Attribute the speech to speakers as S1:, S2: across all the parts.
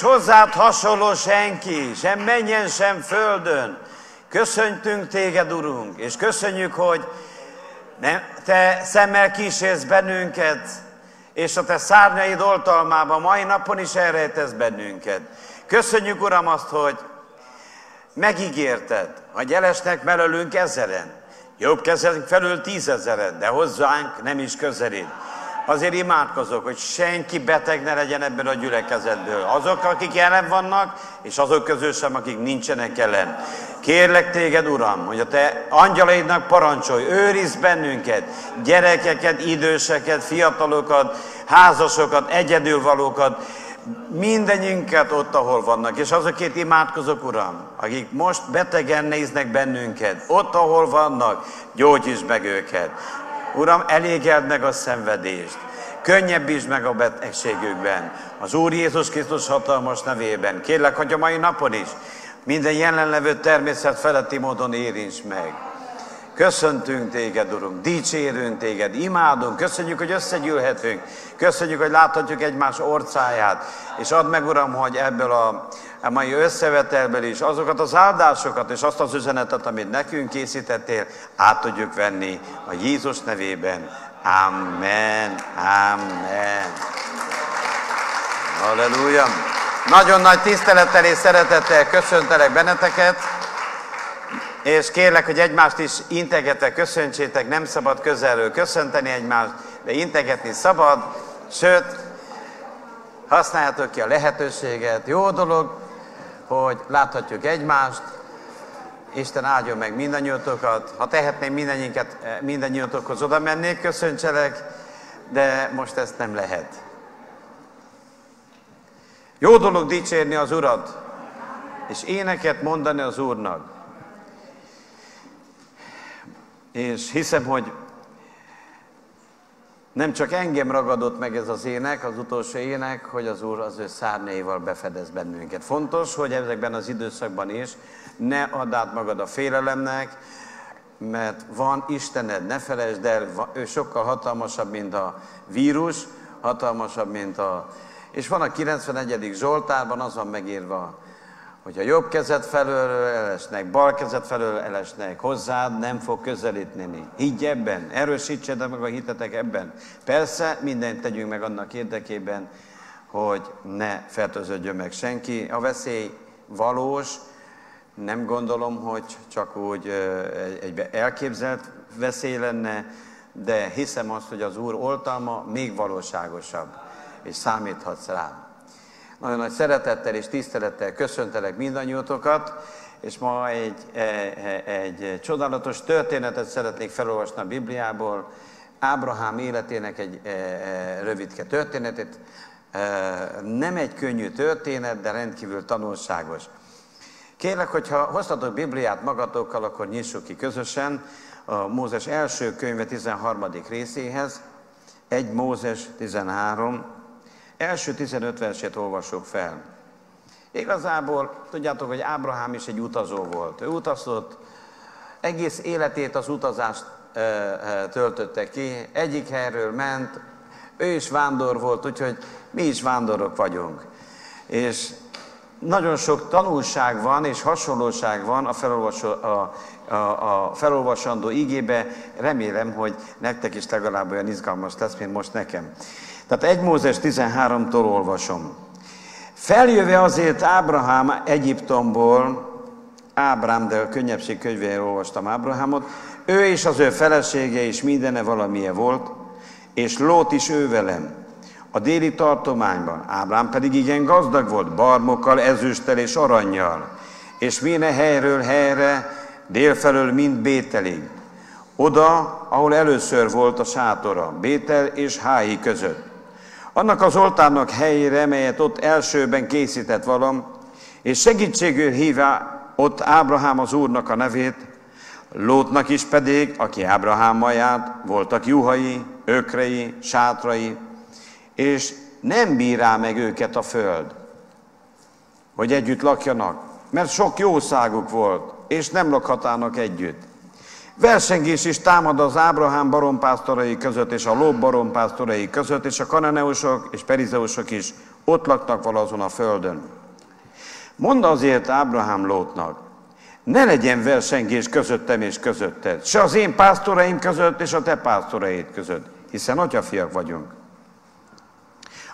S1: nincs hozzád hasonló senki, sem menjen, sem földön. Köszöntünk téged, Urunk, és köszönjük, hogy nem, te szemmel kísérsz bennünket, és a te szárnyaid oltalmában mai napon is elrejtesz bennünket. Köszönjük, Uram, azt, hogy megígérted, hogy elesnek melölünk ezeren, jobb kezünk felül tízezeren, de hozzánk nem is közelít. Azért imádkozok, hogy senki beteg ne legyen ebben a gyülekezetből. Azok, akik jelen vannak, és azok közül sem, akik nincsenek jelen. Kérlek téged, Uram, hogy a te angyalaidnak parancsolj, őrizd bennünket, gyerekeket, időseket, fiatalokat, házasokat, egyedülvalókat, mindenünket ott, ahol vannak. És azokért imádkozok, Uram, akik most betegen néznek bennünket, ott, ahol vannak, gyógyítsd meg őket. Uram, elégeld meg a szenvedést. Könnyebbítsd meg a betegségükben. Az Úr Jézus Krisztus hatalmas nevében. Kérlek, hogy a mai napon is minden jelenlevő természet feletti módon érints meg. Köszöntünk téged, Urunk, dicsérünk téged, imádunk, köszönjük, hogy összegyűlhetünk, köszönjük, hogy láthatjuk egymás orcáját, és add meg, Uram, hogy ebből a, a mai összevetelből is azokat az áldásokat és azt az üzenetet, amit nekünk készítettél, át tudjuk venni a Jézus nevében. Amen, amen. Halleluja. Nagyon nagy tisztelettel és szeretettel köszöntelek benneteket. És kérlek, hogy egymást is integetek, köszöntsétek, nem szabad közelről köszönteni egymást, de integetni szabad, sőt, használjátok ki a lehetőséget. Jó dolog, hogy láthatjuk egymást, Isten áldjon meg mindannyiótokat. Ha tehetném mindannyiunkat, mindannyiótokhoz oda mennék, köszöntselek, de most ezt nem lehet. Jó dolog dicsérni az Urat, és éneket mondani az Úrnak. És hiszem, hogy nem csak engem ragadott meg ez az ének, az utolsó ének, hogy az Úr az ő szárnyaival befedez bennünket. Fontos, hogy ezekben az időszakban is ne add át magad a félelemnek, mert van Istened, ne felejtsd el, ő sokkal hatalmasabb, mint a vírus, hatalmasabb, mint a... És van a 91. Zsoltárban, az van megírva, hogyha jobb kezed felől elesnek, bal kezed felől elesnek, hozzád nem fog közelíteni. Higgy ebben, erősítsed meg a hitetek ebben. Persze mindent tegyünk meg annak érdekében, hogy ne fertőződjön meg senki. A veszély valós, nem gondolom, hogy csak úgy egy elképzelt veszély lenne, de hiszem azt, hogy az Úr oltalma még valóságosabb, és számíthatsz rám. Nagyon nagy szeretettel és tisztelettel köszöntelek mindannyiótokat, és ma egy, egy, e, egy csodálatos történetet szeretnék felolvasni a Bibliából, Ábrahám életének egy e, e, rövidke történetét. Nem egy könnyű történet, de rendkívül tanulságos. Kérlek, hogyha hoztatok Bibliát magatokkal, akkor nyissuk ki közösen a Mózes első könyve 13. részéhez, 1 Mózes 13, Első 15 versét olvasok fel. Igazából tudjátok, hogy Ábrahám is egy utazó volt. Ő utazott, egész életét az utazást e, e, töltötte ki, egyik helyről ment, ő is vándor volt, úgyhogy mi is vándorok vagyunk. És nagyon sok tanulság van és hasonlóság van a, felolvasó, a, a, a felolvasandó igébe. Remélem, hogy nektek is legalább olyan izgalmas lesz, mint most nekem. Tehát 1 Mózes 13-tól olvasom. Feljöve azért Ábrahám Egyiptomból, Ábrám, de a könnyebbség könyvéről olvastam Ábrahámot, ő és az ő felesége is mindene valamilyen volt, és Lót is ő velem. A déli tartományban Ábrám pedig igen gazdag volt, barmokkal, ezüsttel és aranyjal, és minden helyről helyre, délfelől mind Bételig. Oda, ahol először volt a sátora, Bétel és Hái között. Annak az oltárnak helyére, melyet ott elsőben készített valam, és segítségül hívá ott Ábrahám az Úrnak a nevét, Lótnak is pedig, aki Ábrahámmal járt, voltak juhai, ökrei, sátrai, és nem bírá meg őket a föld, hogy együtt lakjanak, mert sok jószáguk volt, és nem lakhatának együtt. Versengés is támad az Ábrahám barompásztorai között, és a Lob barompásztorai között, és a kananeusok és perizeusok is Ott laktak valazon a földön. Mondd azért Ábrahám Lótnak, ne legyen versengés közöttem és közötted, se az én pásztoraim között és a te pásztoraid között, hiszen atyafiak vagyunk.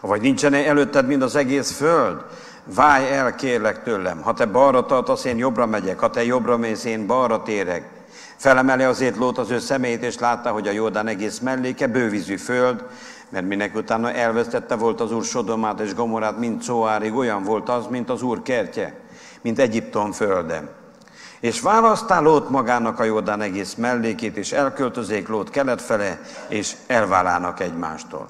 S1: Vagy nincsen előtted mind az egész föld? Válj el, kérlek tőlem. Ha te balra tartasz, én jobbra megyek. Ha te jobbra mész, én balra térek. Felemeli azért lót az ő szemét, és látta, hogy a Jordán egész melléke bővízű föld, mert minek utána elvesztette volt az úr Sodomát és Gomorát, mint Szóárig, olyan volt az, mint az úr kertje, mint Egyiptom földe. És választál Lót magának a Jordán egész mellékét, és elköltözék Lót kelet fele, és elválának egymástól.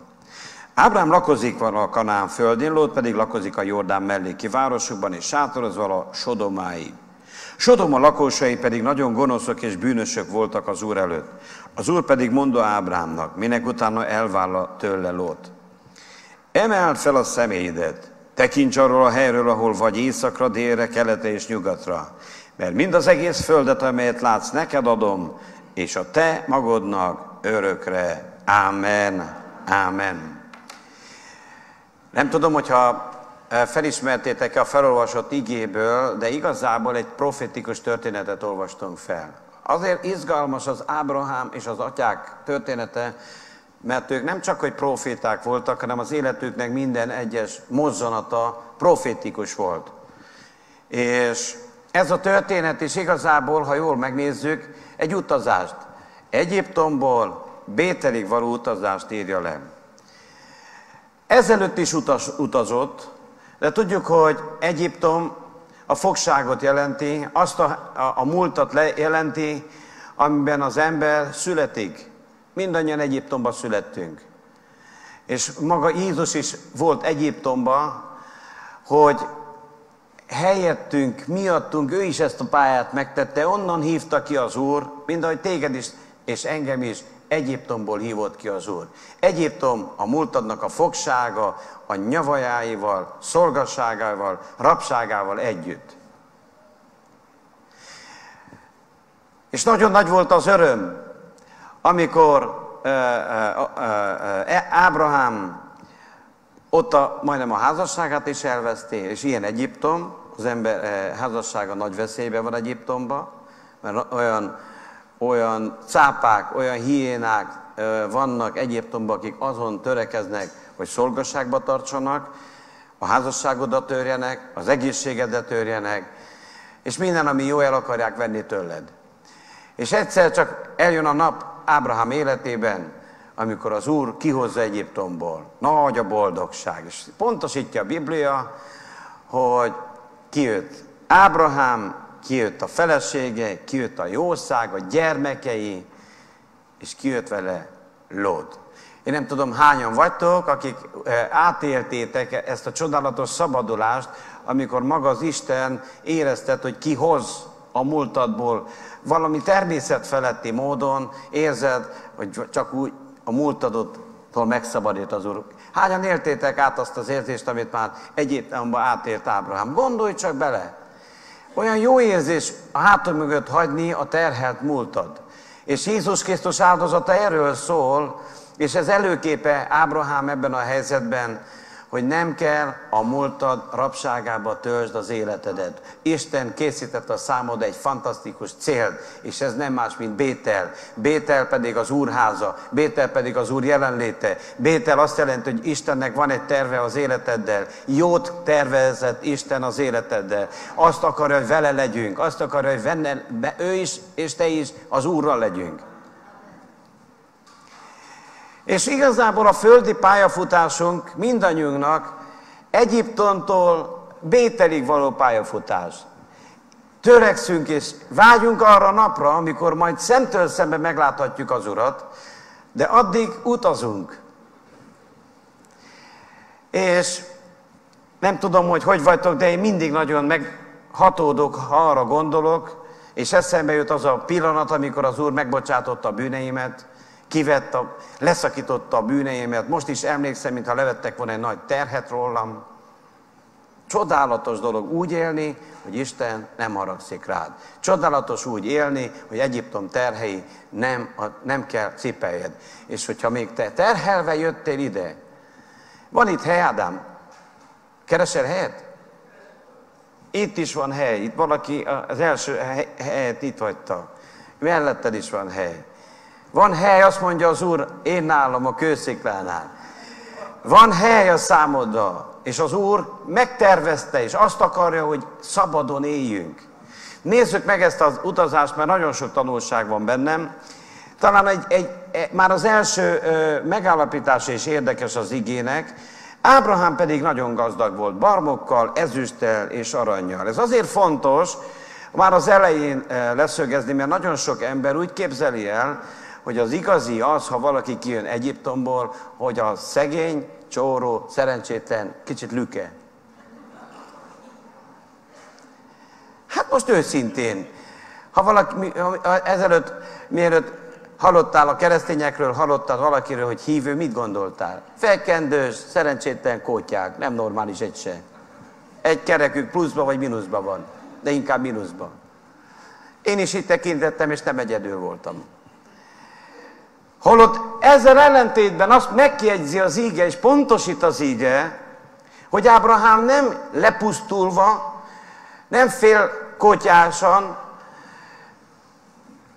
S1: Ábrám lakozik van a Kanán földén, Lót pedig lakozik a Jordán melléki városokban, és sátorozva a Sodomái. Sodoma lakosai pedig nagyon gonoszok és bűnösök voltak az Úr előtt. Az Úr pedig mondta Ábrámnak, minek utána elvállal tőle Lót. Emeld fel a személyedet, tekints arról a helyről, ahol vagy északra, délre, keletre és nyugatra, mert mind az egész földet, amelyet látsz, neked adom, és a te magodnak örökre. Ámen. Ámen. Nem tudom, hogyha felismertétek-e a felolvasott igéből, de igazából egy profetikus történetet olvastunk fel. Azért izgalmas az Ábrahám és az atyák története, mert ők nem csak, hogy proféták voltak, hanem az életüknek minden egyes mozzanata profétikus volt. És ez a történet is igazából, ha jól megnézzük, egy utazást. Egyiptomból Bételig való utazást írja le. Ezelőtt is utaz, utazott, de tudjuk, hogy Egyiptom a fogságot jelenti, azt a, a, a múltat le, jelenti, amiben az ember születik. Mindannyian Egyiptomban születtünk. És maga Jézus is volt Egyiptomban, hogy helyettünk, miattunk, ő is ezt a pályát megtette, onnan hívta ki az Úr, mind ahogy téged is, és engem is Egyiptomból hívott ki az Úr. Egyiptom a múltadnak a fogsága, a nyavajáival, szolgasságával, rabságával együtt. És nagyon nagy volt az öröm, amikor Ábrahám ott a, majdnem a házasságát is elveszti, és ilyen Egyiptom, az ember házassága nagy veszélyben van Egyiptomban, mert olyan olyan cápák, olyan hiénák vannak Egyiptomban, akik azon törekeznek, hogy szolgasságba tartsanak, a házasságodat törjenek, az egészségedet törjenek, és minden, ami jó, el akarják venni tőled. És egyszer csak eljön a nap Ábrahám életében, amikor az Úr kihozza Egyiptomból. Nagy a boldogság. És pontosítja a Biblia, hogy kijött Ábrahám kijött a felesége, kijött a jószág, a gyermekei, és kijött vele Lód. Én nem tudom, hányan vagytok, akik eh, átéltétek ezt a csodálatos szabadulást, amikor maga az Isten éreztet, hogy ki hoz a múltadból. Valami természetfeletti módon érzed, hogy csak úgy a múltadottól megszabadít az Úr. Hányan éltétek át azt az érzést, amit már egyébként átért Ábrahám? Gondolj csak bele! Olyan jó érzés a hátad mögött hagyni a terhelt múltad. És Jézus Krisztus áldozata erről szól, és ez előképe Ábrahám ebben a helyzetben, hogy nem kell a múltad rabságába töltsd az életedet. Isten készített a számod egy fantasztikus célt, és ez nem más, mint Bétel. Bétel pedig az Úrháza, Bétel pedig az Úr jelenléte. Bétel azt jelenti, hogy Istennek van egy terve az életeddel. Jót tervezett Isten az életeddel. Azt akarja, hogy vele legyünk, azt akarja, hogy venne, ő is, és te is az Úrral legyünk. És igazából a földi pályafutásunk mindannyiunknak Egyiptomtól Bételig való pályafutás. Törekszünk és vágyunk arra a napra, amikor majd szemtől szembe megláthatjuk az Urat, de addig utazunk. És nem tudom, hogy hogy vagytok, de én mindig nagyon meghatódok, ha arra gondolok, és eszembe jut az a pillanat, amikor az Úr megbocsátotta a bűneimet, kivett a, leszakította a bűneimet. Most is emlékszem, mintha levettek volna egy nagy terhet rólam. Csodálatos dolog úgy élni, hogy Isten nem haragszik rád. Csodálatos úgy élni, hogy Egyiptom terhei nem, nem kell cipeljed. És hogyha még te terhelve jöttél ide, van itt hely, Ádám? Keresel helyet? Itt is van hely, itt valaki az első helyet itt hagyta. Melletted is van hely. Van hely, azt mondja az Úr, én nálam a kősziklánál. Van hely a számodra, és az Úr megtervezte, és azt akarja, hogy szabadon éljünk. Nézzük meg ezt az utazást, mert nagyon sok tanulság van bennem. Talán egy, egy, egy, már az első ö, megállapítás is érdekes az igének, Ábrahám pedig nagyon gazdag volt, barmokkal, ezüsttel és aranyjal. Ez azért fontos, már az elején leszögezni, mert nagyon sok ember úgy képzeli el, hogy az igazi az, ha valaki kijön Egyiptomból, hogy a szegény, csóró, szerencsétlen, kicsit lüke. Hát most őszintén, ha valaki ezelőtt, mielőtt hallottál a keresztényekről, hallottál valakiről, hogy hívő, mit gondoltál? Felkendős, szerencsétlen kótyák, nem normális egy se. Egy kerekük pluszba vagy mínuszba van, de inkább mínuszba. Én is itt tekintettem, és nem egyedül voltam. Holott ezzel ellentétben azt megjegyzi az íge, és pontosít az íge, hogy Ábrahám nem lepusztulva, nem fél kotyásan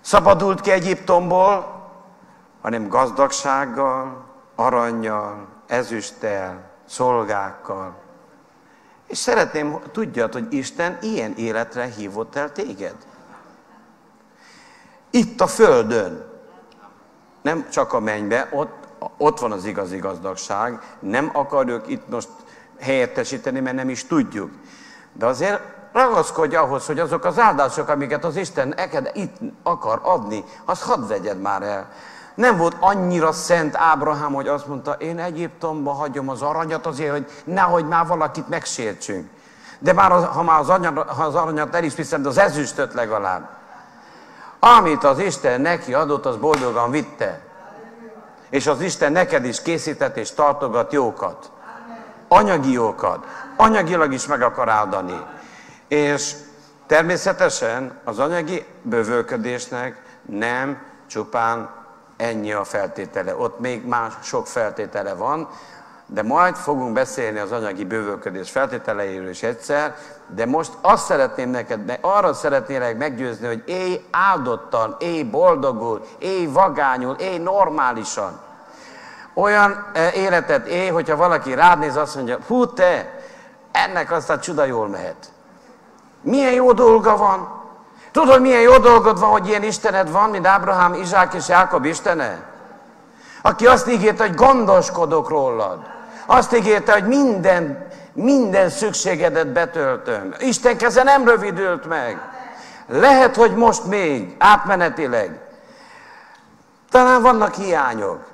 S1: szabadult ki Egyiptomból, hanem gazdagsággal, aranyjal, ezüsttel, szolgákkal. És szeretném, tudjad, hogy Isten ilyen életre hívott el téged. Itt a Földön nem csak a mennybe, ott, ott van az igazi gazdagság, nem akarjuk itt most helyettesíteni, mert nem is tudjuk. De azért ragaszkodj ahhoz, hogy azok az áldások, amiket az Isten neked itt akar adni, azt hadd vegyed már el. Nem volt annyira szent Ábrahám, hogy azt mondta, én Egyiptomba hagyom az aranyat azért, hogy nehogy már valakit megsértsünk. De már az, ha már az, anyat, ha az aranyat el is viszem, de az ezüstöt legalább. Amit az Isten neki adott, az boldogan vitte. És az Isten neked is készített és tartogat jókat. Anyagi jókat. Anyagilag is meg akar áldani. És természetesen az anyagi bővölködésnek nem csupán ennyi a feltétele. Ott még más sok feltétele van, de majd fogunk beszélni az anyagi bővölködés feltételeiről is egyszer, de most azt szeretném neked, de arra szeretnélek meggyőzni, hogy élj áldottan, élj boldogul, élj vagányul, élj normálisan. Olyan e, életet élj, hogyha valaki rád néz, azt mondja, hú te, ennek aztán csuda jól mehet. Milyen jó dolga van. Tudod, milyen jó dolgod van, hogy ilyen Istened van, mint Ábrahám, Izsák és Jákob Istene? Aki azt ígérte, hogy gondoskodok rólad. Azt ígérte, hogy minden, minden szükségedet betöltöm. Isten keze nem rövidült meg. Lehet, hogy most még, átmenetileg. Talán vannak hiányok.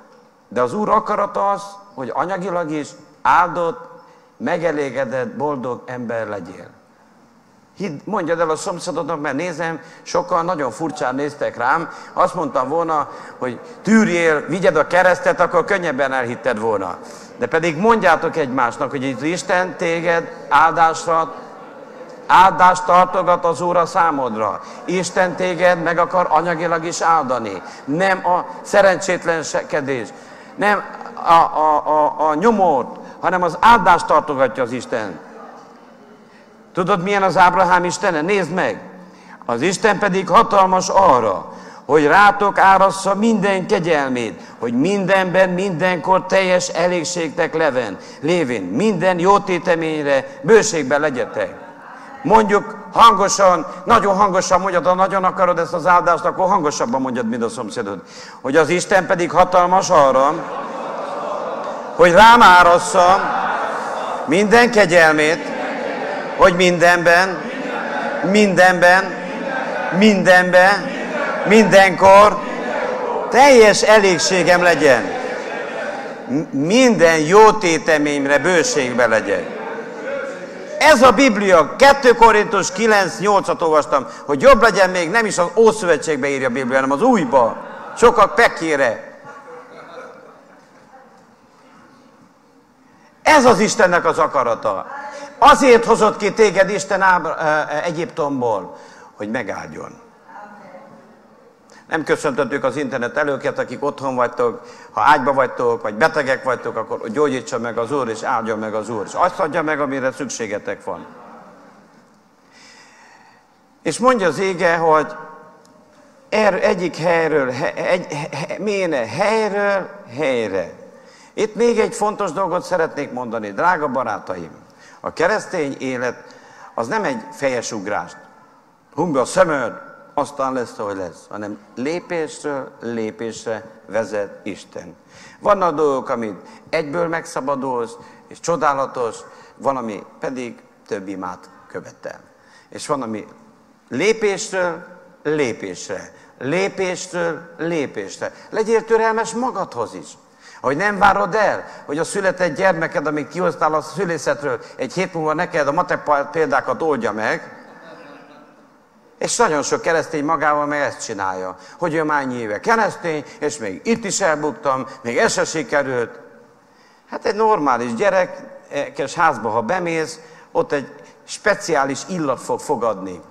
S1: De az Úr akarata az, hogy anyagilag is áldott, megelégedett, boldog ember legyél. Hidd, mondjad el a szomszédodnak, mert nézem, sokan nagyon furcsán néztek rám, azt mondtam volna, hogy tűrjél, vigyed a keresztet, akkor könnyebben elhitted volna. De pedig mondjátok egymásnak, hogy az Isten téged áldásra, áldást tartogat az Úr a számodra. Isten téged meg akar anyagilag is áldani. Nem a szerencsétlenkedés, nem a, a, a, a nyomort, hanem az áldást tartogatja az Isten. Tudod, milyen az Ábrahám Istene? Nézd meg! Az Isten pedig hatalmas arra, hogy rátok árassza minden kegyelmét, hogy mindenben, mindenkor teljes elégségtek leven, lévén, minden jó téteményre bőségben legyetek. Mondjuk hangosan, nagyon hangosan mondjad, ha nagyon akarod ezt az áldást, akkor hangosabban mondjad, mint a szomszédod. Hogy az Isten pedig hatalmas arra, hogy rám árassza minden kegyelmét, hogy mindenben, mindenben, mindenben, mindenkor teljes elégségem legyen. Minden jó téteményre bőségbe legyen. Ez a Biblia, 2 Korintus 9-8-at olvastam, hogy jobb legyen még nem is az Ószövetségbe írja a Biblia, hanem az újba. Sokak pekére. Ez az Istennek az akarata. Azért hozott ki téged Isten Egyiptomból, hogy megáldjon. Nem köszöntöttük az internet előket, akik otthon vagytok, ha ágyba vagytok, vagy betegek vagytok, akkor gyógyítsa meg az Úr, és áldja meg az Úr. És azt adja meg, amire szükségetek van. És mondja az ége, hogy er, egyik helyről, he, egy, he, méne, helyről helyre. Itt még egy fontos dolgot szeretnék mondani, drága barátaim. A keresztény élet az nem egy fejes ugrást. Humbe a szemed, aztán lesz, ahogy lesz, hanem lépésről lépésre vezet Isten. Vannak dolgok, amit egyből megszabadulsz, és csodálatos, van, ami pedig több imát követel. És van, ami lépésről lépésre, lépésről lépésre. Legyél türelmes magadhoz is. Hogy nem várod el, hogy a született gyermeked, amíg kihoztál a szülészetről, egy hét múlva neked a matek példákat oldja meg, és nagyon sok keresztény magával meg ezt csinálja, hogy ő mányi éve keresztény, és még itt is elbuktam, még ez se sikerült. Hát egy normális gyerekes házba, ha bemész, ott egy speciális illat fog fogadni.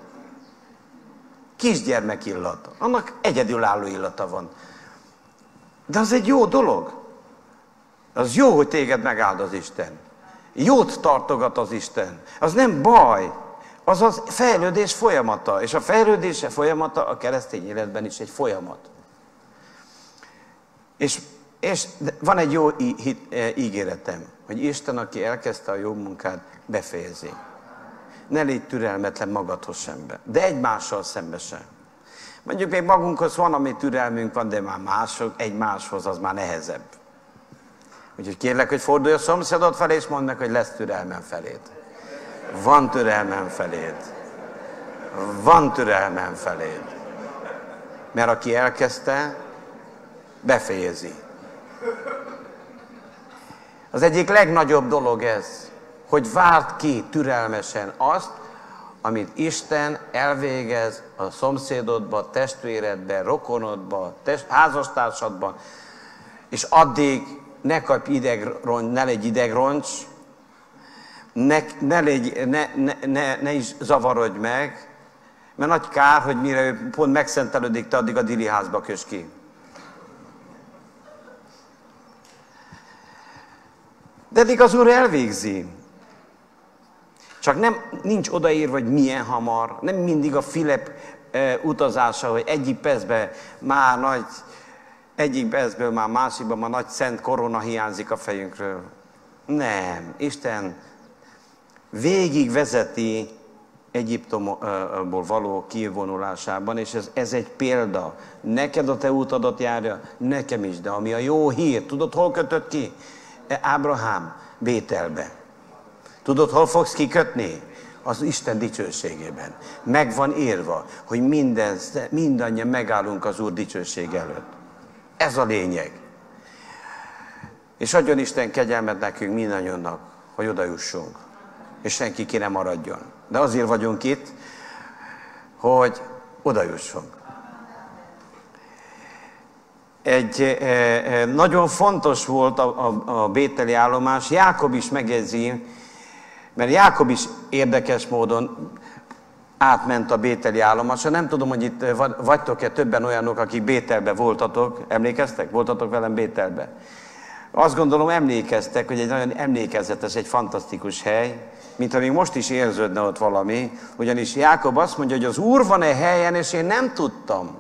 S1: Kisgyermek illat. Annak egyedülálló illata van. De az egy jó dolog. Az jó, hogy téged megáld az Isten. Jót tartogat az Isten. Az nem baj. Az az fejlődés folyamata. És a fejlődése folyamata a keresztény életben is egy folyamat. És, és van egy jó e, ígéretem, hogy Isten, aki elkezdte a jó munkát, befejezi. Ne légy türelmetlen magadhoz szembe, de egymással szembe sem. Mondjuk még magunkhoz van, ami türelmünk van, de már mások, egymáshoz az már nehezebb. Úgyhogy kérlek, hogy fordulj a szomszédod felé, és mondd meg, hogy lesz türelmem felét. Van türelmem feléd. Van türelmem feléd. Mert aki elkezdte, befejezi. Az egyik legnagyobb dolog ez, hogy várt ki türelmesen azt, amit Isten elvégez a szomszédodba, testvéredbe, rokonodba, test, házastársadban, és addig ne kapj idegroncs, ne legy idegroncs, ne, ne, légy, ne, ne, ne, ne is zavarodj meg, mert nagy kár, hogy mire ő pont megszentelődik, te addig a dili házba kös ki. De eddig az Úr elvégzi. Csak nem, nincs odaírva, hogy milyen hamar, nem mindig a Filip e, utazása, hogy egyik percben már nagy, egyik percből már másikban már nagy szent korona hiányzik a fejünkről. Nem, Isten végig vezeti Egyiptomból való kivonulásában, és ez, ez egy példa. Neked a te utadat járja, nekem is, de ami a jó hír, tudod, hol kötött ki? E, Ábrahám Bételbe. Tudod, hol fogsz kikötni? Az Isten dicsőségében. Meg van írva, hogy minden, mindannyian megállunk az Úr dicsőség előtt. Ez a lényeg. És adjon Isten kegyelmet nekünk mindannyiunknak, hogy oda jussunk és senki ki nem maradjon. De azért vagyunk itt, hogy oda jussunk. Egy e, e, nagyon fontos volt a, a, a bételi állomás, Jákob is megjegyzi, mert Jákob is érdekes módon átment a bételi állomásra. Nem tudom, hogy itt vagytok-e többen olyanok, akik Bételbe voltatok. Emlékeztek? Voltatok velem Bételbe? Azt gondolom emlékeztek, hogy egy nagyon emlékezetes, egy fantasztikus hely mint még most is érződne ott valami, ugyanis Jákob azt mondja, hogy az Úr van-e helyen, és én nem tudtam.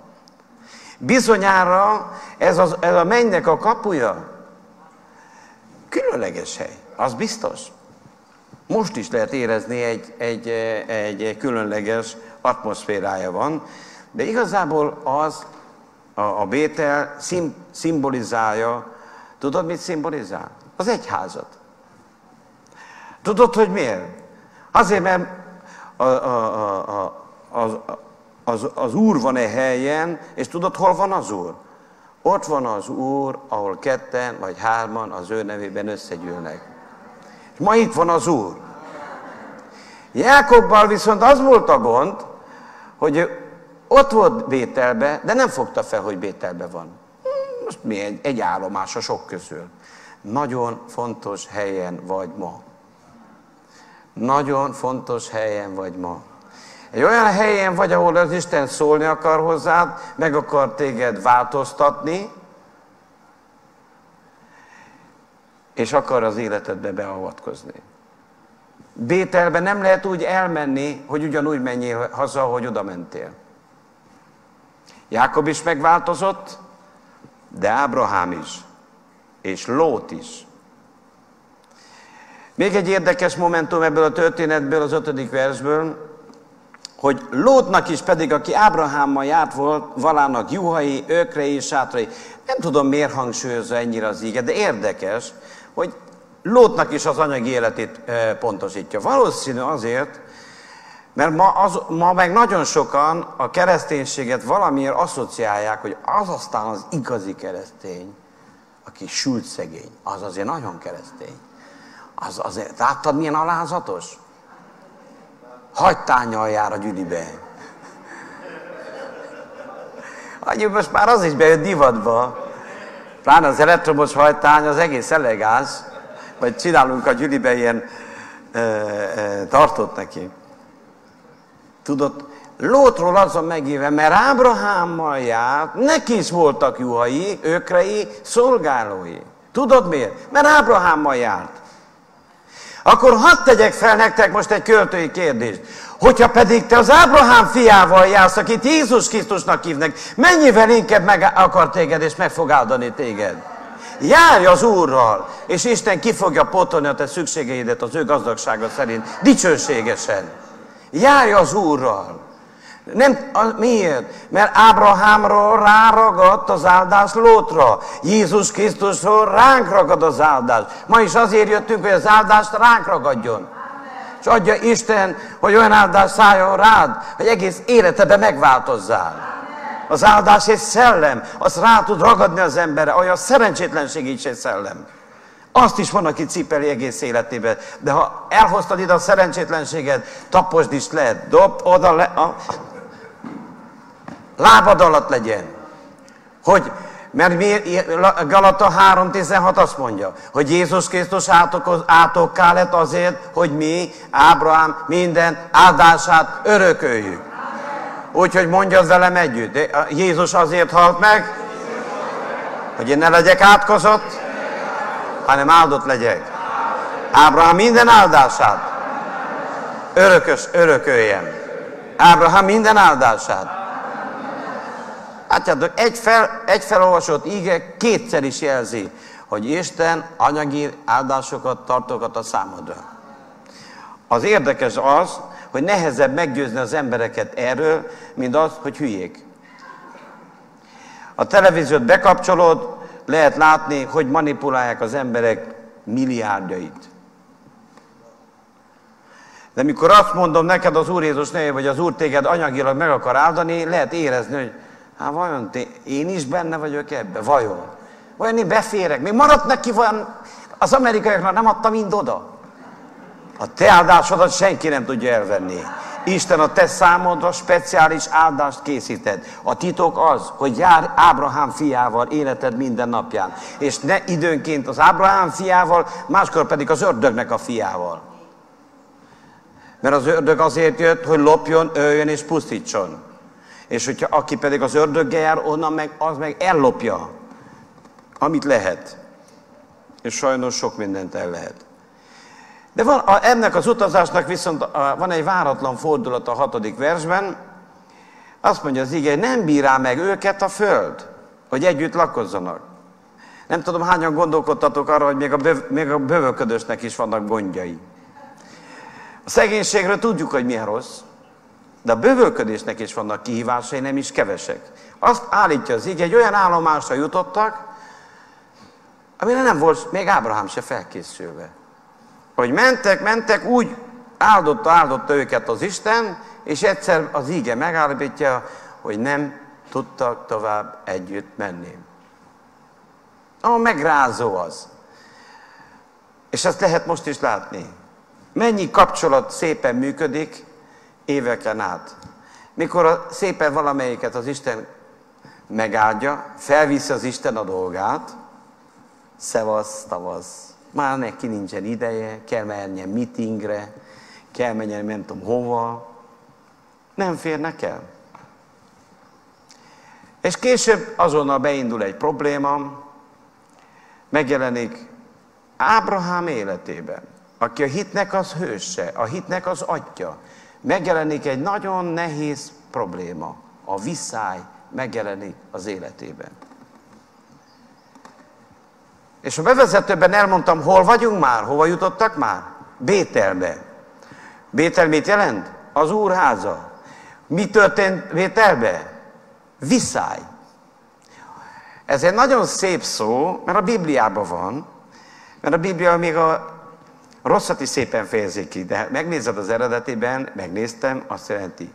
S1: Bizonyára ez, az, ez a mennynek a kapuja. Különleges hely, az biztos. Most is lehet érezni egy, egy, egy különleges atmoszférája van, de igazából az a, a Bétel szim, szimbolizálja, tudod mit szimbolizál? Az egyházat. Tudod, hogy miért? Azért, mert a, a, a, az, az, az Úr van e helyen, és tudod, hol van az Úr? Ott van az Úr, ahol ketten vagy hárman az ő nevében összegyűlnek. És ma itt van az Úr. Jákobbal viszont az volt a gond, hogy ott volt Bételbe, de nem fogta fel, hogy Bételbe van. Most mi egy, egy állomás a sok közül. Nagyon fontos helyen vagy ma. Nagyon fontos helyen vagy ma. Egy olyan helyen vagy, ahol az Isten szólni akar hozzád, meg akar téged változtatni, és akar az életedbe beavatkozni. Bételbe nem lehet úgy elmenni, hogy ugyanúgy menjél haza, ahogy oda mentél. Jákob is megváltozott, de Ábrahám is, és Lót is. Még egy érdekes momentum ebből a történetből, az ötödik versből, hogy Lótnak is pedig, aki Ábrahámmal járt volt, valának juhai, ökrei és sátrai. Nem tudom, miért hangsúlyozza ennyire az íget, de érdekes, hogy Lótnak is az anyagi életét pontosítja. Valószínű azért, mert ma, az, ma meg nagyon sokan a kereszténységet valamiért asszociálják, hogy az aztán az igazi keresztény, aki sült szegény, az azért nagyon keresztény. Az azért, láttad milyen alázatos? Hagytányal jár a gyülibe. Annyi, most már az is bejött divatba. Pláne az elektromos hajtány az egész elegáns, vagy csinálunk a gyülibe ilyen e, e, tartott neki. Tudod, Lótról azon megéve, mert Ábrahámmal járt, neki is voltak juhai, ökrei, szolgálói. Tudod miért? Mert Ábrahámmal járt. Akkor hadd tegyek fel nektek most egy költői kérdést. Hogyha pedig te az Ábrahám fiával jársz, akit Jézus Krisztusnak hívnak, mennyivel inkább meg akar téged és meg fog áldani téged? Járj az Úrral, és Isten ki fogja potolni a te szükségeidet az ő gazdagsága szerint, dicsőségesen. Járj az Úrral. Nem, miért? Mert Ábrahámról ráragadt az áldás Lótra. Jézus Krisztusról ránk ragad az áldás. Ma is azért jöttünk, hogy az áldást ránk ragadjon. És adja Isten, hogy olyan áldás szálljon rád, hogy egész életedben megváltozzál. Az áldás egy szellem, az rá tud ragadni az emberre, olyan szerencsétlenség is egy szellem. Azt is van, aki cipeli egész életében. De ha elhoztad ide a szerencsétlenséget, taposd is le, dob oda le, a lábad alatt legyen. Hogy, mert mi, Galata 3.16 azt mondja, hogy Jézus Krisztus átok, átokká lett azért, hogy mi, Ábrahám, minden áldását örököljük. Úgyhogy mondja velem együtt, Jézus azért halt meg, hogy én ne legyek átkozott, hanem áldott legyek. Ábrahám minden áldását örökös, örököljem. Ábrahám minden áldását. Látjátok, egy, fel, egy felolvasott íge kétszer is jelzi, hogy Isten anyagi áldásokat tartogat a számodra. Az érdekes az, hogy nehezebb meggyőzni az embereket erről, mint az, hogy hülyék. A televíziót bekapcsolod, lehet látni, hogy manipulálják az emberek milliárdjait. De mikor azt mondom neked az Úr Jézus nevében, vagy az Úr téged anyagilag meg akar áldani, lehet érezni, hogy hát vajon én is benne vagyok ebbe? Vajon? Vajon én beférek? Még maradt neki vajon? Az amerikaiaknak nem adta mind oda? A te áldásodat senki nem tudja elvenni. Isten a te számodra speciális áldást készíted. A titok az, hogy jár Ábrahám fiával életed minden napján. És ne időnként az Ábrahám fiával, máskor pedig az ördögnek a fiával. Mert az ördög azért jött, hogy lopjon, öljön és pusztítson. És hogyha aki pedig az ördöggel jár, onnan meg, az meg ellopja, amit lehet. És sajnos sok mindent el lehet. De van, a, ennek az utazásnak viszont a, van egy váratlan fordulat a hatodik versben. Azt mondja az ige, nem bírál meg őket a föld, hogy együtt lakozzanak. Nem tudom, hányan gondolkodtatok arra, hogy még a, böv, még a bövöködösnek is vannak gondjai. A szegénységről tudjuk, hogy milyen rossz, de a bövölködésnek is vannak kihívásai, nem is kevesek. Azt állítja az ige, egy olyan állomásra jutottak, amire nem volt még Ábrahám se felkészülve hogy mentek, mentek, úgy áldotta, áldotta őket az Isten, és egyszer az íge megállapítja, hogy nem tudtak tovább együtt menni. A megrázó az. És ezt lehet most is látni. Mennyi kapcsolat szépen működik éveken át. Mikor a, szépen valamelyiket az Isten megáldja, felviszi az Isten a dolgát, szevasz, tavasz, már neki nincsen ideje, kell menjen mitingre, kell menjen nem tudom hova. Nem férnek el. És később azonnal beindul egy probléma, megjelenik Ábrahám életében, aki a hitnek az hőse, a hitnek az atya, megjelenik egy nagyon nehéz probléma, a viszály megjelenik az életében. És a bevezetőben elmondtam, hol vagyunk már, hova jutottak már? Bételbe. Bétel mit jelent? Az úrháza. Mi történt Bételbe? Viszály. Ez egy nagyon szép szó, mert a Bibliában van, mert a Biblia még a rosszat is szépen fejezik ki, de megnézed az eredetiben, megnéztem, azt jelenti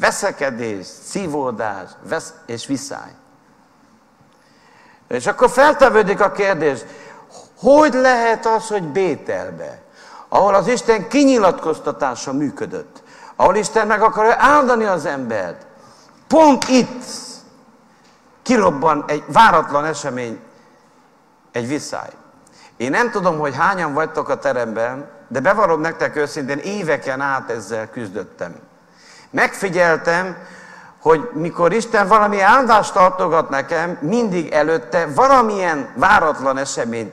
S1: veszekedés, szívódás vesz és viszály. És akkor feltevődik a kérdés, hogy lehet az, hogy Bételbe, ahol az Isten kinyilatkoztatása működött, ahol Isten meg akarja áldani az embert, pont itt kirobban egy váratlan esemény, egy viszály. Én nem tudom, hogy hányan vagytok a teremben, de bevallom nektek őszintén, éveken át ezzel küzdöttem. Megfigyeltem, hogy mikor Isten valami áldást tartogat nekem, mindig előtte valamilyen váratlan eseményt,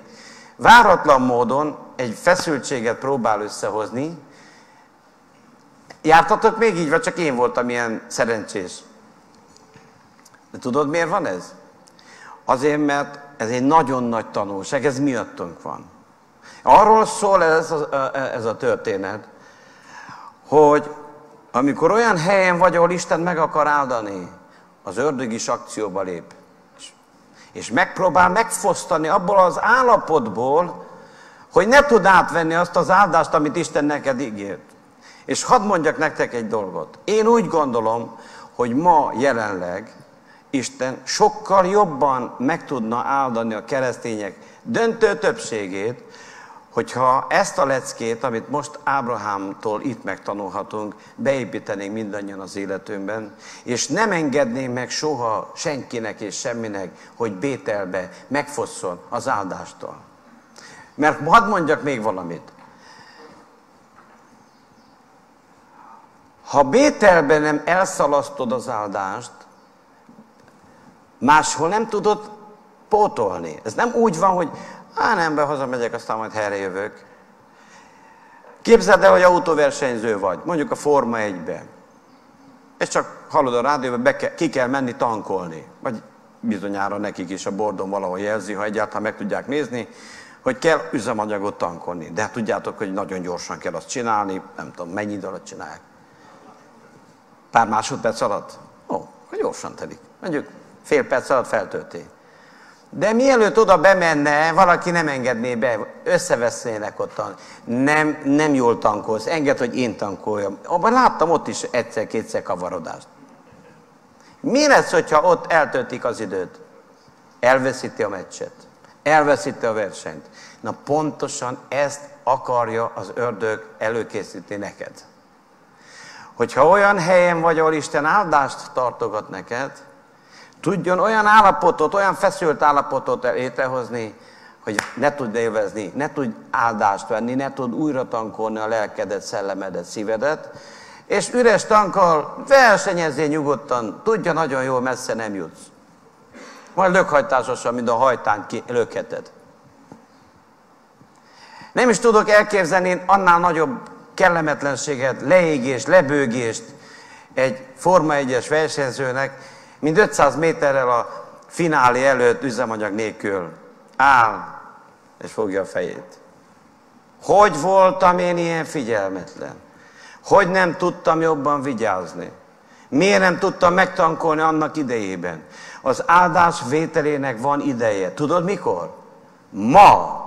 S1: váratlan módon egy feszültséget próbál összehozni. Jártatok még így, vagy csak én voltam ilyen szerencsés? De tudod, miért van ez? Azért, mert ez egy nagyon nagy tanulság, ez miattunk van. Arról szól ez a, ez a történet, hogy amikor olyan helyen vagy, ahol Isten meg akar áldani, az ördög is akcióba lép. És megpróbál megfosztani abból az állapotból, hogy ne tud átvenni azt az áldást, amit Isten neked ígért. És hadd mondjak nektek egy dolgot. Én úgy gondolom, hogy ma jelenleg Isten sokkal jobban meg tudna áldani a keresztények döntő többségét, hogyha ezt a leckét, amit most Ábrahámtól itt megtanulhatunk, beépítenénk mindannyian az életünkben, és nem engednénk meg soha senkinek és semminek, hogy Bételbe megfosszon az áldástól. Mert hadd mondjak még valamit. Ha Bételben nem elszalasztod az áldást, máshol nem tudod pótolni. Ez nem úgy van, hogy Á, nem, be hazamegyek, aztán majd helyre jövök. Képzeld el, hogy autóversenyző vagy, mondjuk a Forma 1-be. És csak hallod a rádióban, be ke, ki kell menni tankolni. Vagy bizonyára nekik is a bordon valahol jelzi, ha egyáltalán meg tudják nézni, hogy kell üzemanyagot tankolni. De hát tudjátok, hogy nagyon gyorsan kell azt csinálni, nem tudom, mennyi idő alatt csinálják. Pár másodperc alatt? Ó, hogy gyorsan telik. Mondjuk fél perc alatt feltölti. De mielőtt oda bemenne, valaki nem engedné be, összevesznének ottan. Nem, nem jól tankolsz, enged, hogy én tankoljam. Abban láttam ott is egyszer-kétszer kavarodást. Mi lesz, hogyha ott eltöltik az időt? Elveszíti a meccset. Elveszíti a versenyt. Na pontosan ezt akarja az ördög előkészíteni neked. Hogyha olyan helyen vagy, ahol Isten áldást tartogat neked, tudjon olyan állapotot, olyan feszült állapotot létrehozni, hogy ne tud élvezni, ne tud áldást venni, ne tud újra tankolni a lelkedet, szellemedet, szívedet, és üres tankkal versenyezzél nyugodtan, tudja nagyon jól, messze nem jutsz. Majd lökhajtásosan, mint a hajtán lökheted. Nem is tudok elképzelni annál nagyobb kellemetlenséget, leégést, lebőgést egy Forma 1-es versenyzőnek, mint 500 méterrel a finálé előtt üzemanyag nélkül áll, és fogja a fejét. Hogy voltam én ilyen figyelmetlen? Hogy nem tudtam jobban vigyázni? Miért nem tudtam megtankolni annak idejében? Az áldás vételének van ideje. Tudod mikor? Ma.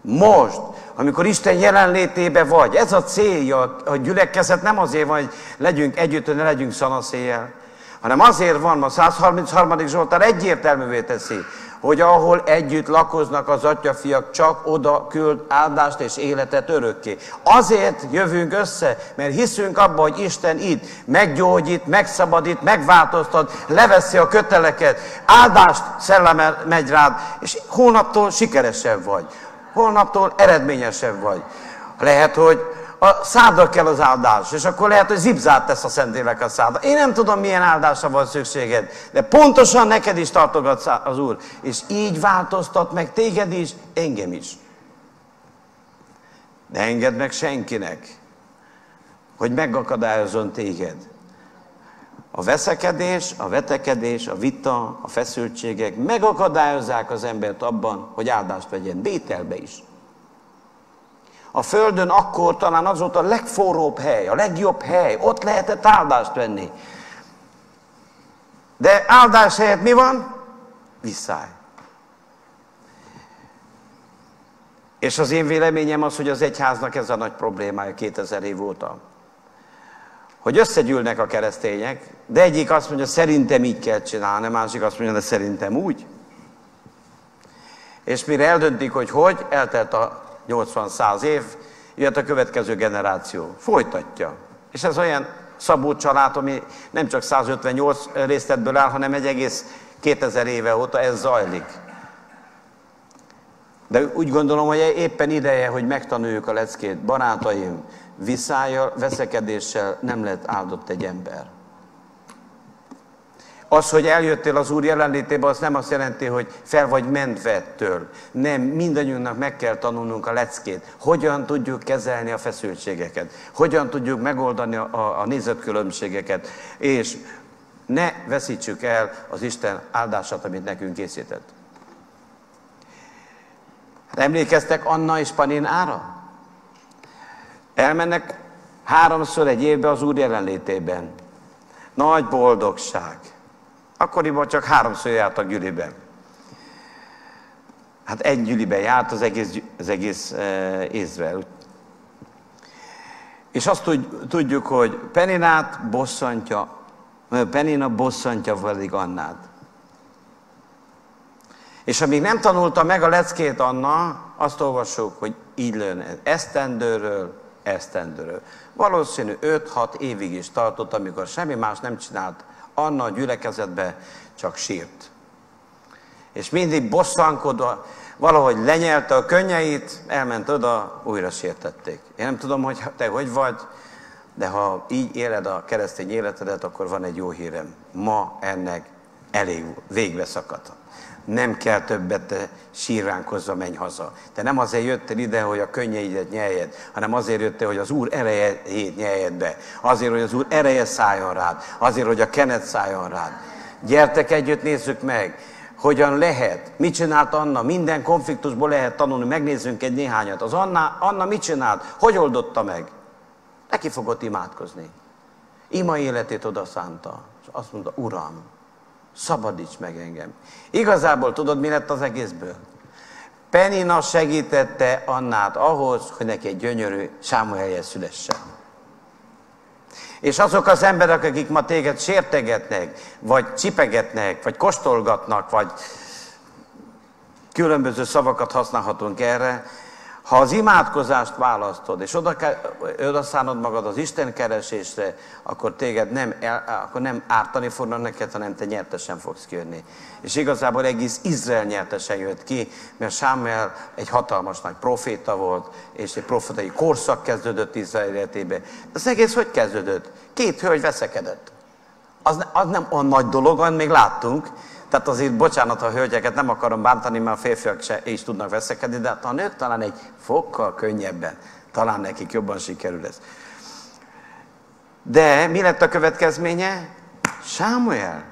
S1: Most. Amikor Isten jelenlétébe vagy. Ez a célja a gyülekezet nem azért van, hogy legyünk együtt, hogy ne legyünk szanaszéjel hanem azért van, a 133. Zsoltár egyértelművé teszi, hogy ahol együtt lakoznak az atyafiak, csak oda küld áldást és életet örökké. Azért jövünk össze, mert hiszünk abba, hogy Isten itt meggyógyít, megszabadít, megváltoztat, leveszi a köteleket, áldást szelleme megy rád, és holnaptól sikeresebb vagy. Holnaptól eredményesebb vagy. Lehet, hogy a szádra kell az áldás, és akkor lehet, hogy zibzát tesz a Szentlélek a szádra. Én nem tudom, milyen áldásra van szükséged, de pontosan neked is tartogat az Úr, és így változtat meg téged is, engem is. Ne engedd meg senkinek, hogy megakadályozzon téged. A veszekedés, a vetekedés, a vita, a feszültségek megakadályozzák az embert abban, hogy áldást vegyen, Bételbe is. A Földön akkor talán az volt a legforróbb hely, a legjobb hely, ott lehetett áldást venni. De áldás helyett mi van? Visszáj. És az én véleményem az, hogy az egyháznak ez a nagy problémája 2000 év óta. Hogy összegyűlnek a keresztények, de egyik azt mondja, szerintem így kell csinálni, másik azt mondja, de szerintem úgy. És mire eldöntik, hogy hogy, eltelt a 80-100 év, jött a következő generáció. Folytatja. És ez olyan Szabó család, ami nem csak 158 részletből áll, hanem egy egész 2000 éve óta ez zajlik. De úgy gondolom, hogy éppen ideje, hogy megtanuljuk a leckét. Barátaim, viszályjal, veszekedéssel nem lett áldott egy ember. Az, hogy eljöttél az Úr jelenlétébe, az nem azt jelenti, hogy fel vagy mentve ettől. Nem, mindannyiunknak meg kell tanulnunk a leckét. Hogyan tudjuk kezelni a feszültségeket. Hogyan tudjuk megoldani a, a, nézetkülönbségeket. És ne veszítsük el az Isten áldását, amit nekünk készített. Emlékeztek Anna és Paninára? Elmennek háromszor egy évbe az Úr jelenlétében. Nagy boldogság. Akkoriban csak háromszor járt a gyűliben. Hát egy gyűliben járt az egész, az egész e, Izrael. És azt tudjuk, hogy Peninát bosszantja, Penina bosszantja pedig Annát. És amíg nem tanulta meg a leckét Anna, azt olvassuk, hogy így lőn esztendőről, esztendőről. Valószínű 5-6 évig is tartott, amikor semmi más nem csinált Anna a gyülekezetbe, csak sírt. És mindig bosszankodva, valahogy lenyelte a könnyeit, elment oda, újra sértették. Én nem tudom, hogy te hogy vagy, de ha így éled a keresztény életedet, akkor van egy jó hírem. Ma ennek elég végbe szakadt nem kell többet te síránkozva menj haza. Te nem azért jöttél ide, hogy a könnyeidet nyeljed, hanem azért jöttél, hogy az Úr erejét nyeljed be. Azért, hogy az Úr ereje szálljon rád. Azért, hogy a kenet szálljon rád. Gyertek együtt, nézzük meg, hogyan lehet, mit csinált Anna, minden konfliktusból lehet tanulni, megnézzünk egy néhányat. Az Anna, Anna mit csinált, hogy oldotta meg? Neki fogott imádkozni. Ima életét oda szánta, és azt mondta, Uram, Szabadíts meg engem. Igazából tudod, mi lett az egészből? Penina segítette Annát ahhoz, hogy neki egy gyönyörű Sámuelje szülessen. És azok az emberek, akik ma téged sértegetnek, vagy csipegetnek, vagy kostolgatnak, vagy különböző szavakat használhatunk erre, ha az imádkozást választod, és oda, oda szánod magad az Isten keresésre, akkor téged nem, el, akkor nem ártani fognak neked, hanem te nyertesen fogsz kijönni. És igazából egész Izrael nyertesen jött ki, mert Sámuel egy hatalmas nagy proféta volt, és egy profetai korszak kezdődött Izrael életébe. Az egész hogy kezdődött? Két hölgy veszekedett. Az, az nem olyan nagy dolog, amit még láttunk, tehát azért, bocsánat, a hölgyeket nem akarom bántani, mert a férfiak se is tudnak veszekedni, de a nők talán egy fokkal könnyebben, talán nekik jobban sikerül ez. De mi lett a következménye? Sámuel.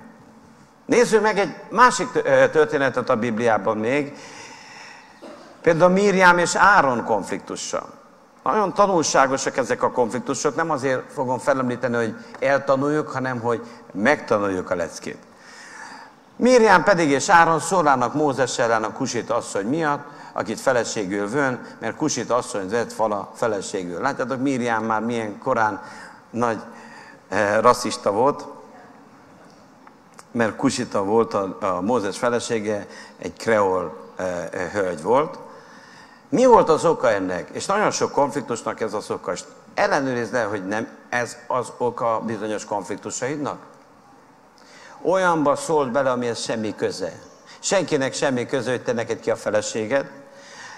S1: Nézzük meg egy másik történetet a Bibliában még. Például Miriam és Áron konfliktusa. Nagyon tanulságosak ezek a konfliktusok, nem azért fogom felemlíteni, hogy eltanuljuk, hanem hogy megtanuljuk a leckét. Miriam pedig és Áron szólának Mózes ellen a Kusit asszony miatt, akit feleségül vön, mert Kusit asszony vett fala feleségül. Látjátok, Miriam már milyen korán nagy e, rasszista volt, mert Kusita volt a, a Mózes felesége, egy kreol e, e, hölgy volt. Mi volt az oka ennek? És nagyon sok konfliktusnak ez az oka. Ellenőrizd el, hogy nem ez az oka bizonyos konfliktusaidnak? Olyanba szólt bele, amihez semmi köze. Senkinek semmi köze, hogy te neked ki a feleséged.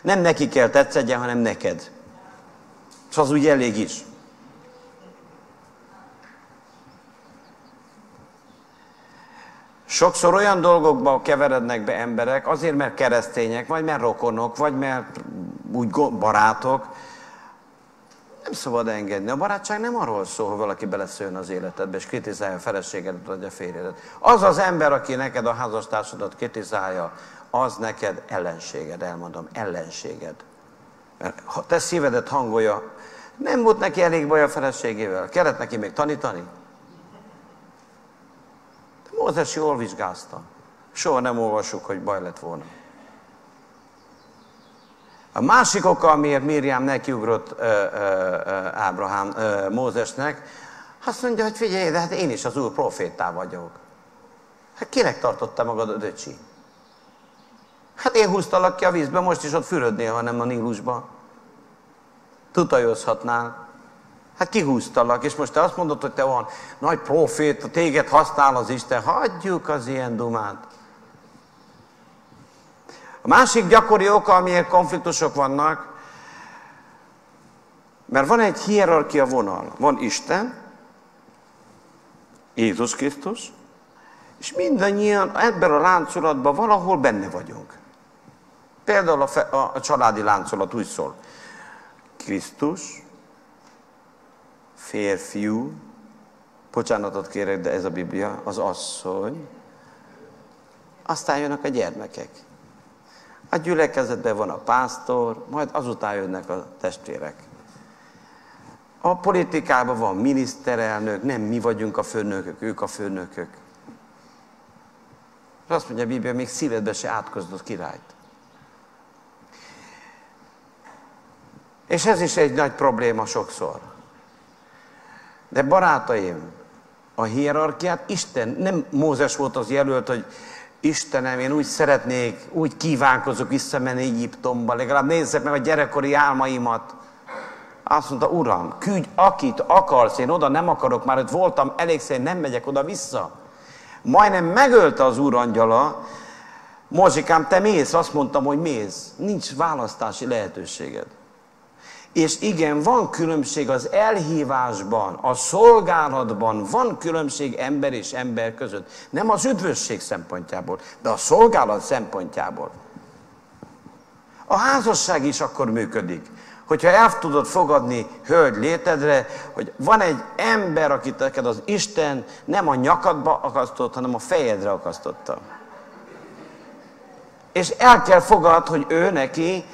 S1: Nem neki kell tetszedjen, hanem neked. És az úgy elég is. Sokszor olyan dolgokba keverednek be emberek, azért mert keresztények, vagy mert rokonok, vagy mert úgy barátok, nem szabad engedni. A barátság nem arról szól, hogy valaki beleszőjön az életedbe, és kritizálja a feleségedet, vagy a férjedet. Az az ember, aki neked a házastársadat kritizálja, az neked ellenséged, elmondom, ellenséged. Mert ha te szívedet hangolja, nem volt neki elég baj a feleségével, kellett neki még tanítani? De Mózes jól vizsgázta. Soha nem olvasjuk, hogy baj lett volna. A másik oka, amiért Miriam nekiugrott uh, Ábrahám, Mózesnek, azt mondja, hogy figyelj, de hát én is az úr profétá vagyok. Hát kinek tartotta magad a döcsi? Hát én húztalak ki a vízbe, most is ott fürödnél, ha nem a Nílusba. Tutajozhatnál. Hát kihúztalak, és most te azt mondod, hogy te van nagy profét, téged használ az Isten, hagyjuk az ilyen dumát. A másik gyakori oka, amiért konfliktusok vannak, mert van egy hierarchia vonal. Van Isten, Jézus Krisztus, és mindannyian ebben a láncolatban valahol benne vagyunk. Például a, fe, a, családi láncolat úgy szól. Krisztus, férfiú, bocsánatot kérek, de ez a Biblia, az asszony, aztán jönnek a gyermekek. A gyülekezetben van a pásztor, majd azután jönnek a testvérek. A politikában van miniszterelnök, nem mi vagyunk a főnökök, ők a főnökök. És azt mondja a Biblia, még szívedbe se átkozdott királyt. És ez is egy nagy probléma sokszor. De barátaim, a hierarchiát Isten, nem Mózes volt az jelölt, hogy Istenem, én úgy szeretnék, úgy kívánkozok visszamenni Egyiptomba, legalább nézzek meg a gyerekkori álmaimat. Azt mondta, Uram, küldj akit akarsz, én oda nem akarok, már ott voltam, elégszer nem megyek oda vissza. Majdnem megölte az úr angyala, Mozsikám, te mész, azt mondtam, hogy mész. Nincs választási lehetőséged. És igen, van különbség az elhívásban, a szolgálatban, van különbség ember és ember között. Nem az üdvösség szempontjából, de a szolgálat szempontjából. A házasság is akkor működik. Hogyha el tudod fogadni hölgy létedre, hogy van egy ember, akit neked az Isten nem a nyakadba akasztott, hanem a fejedre akasztotta. És el kell fogad, hogy ő neki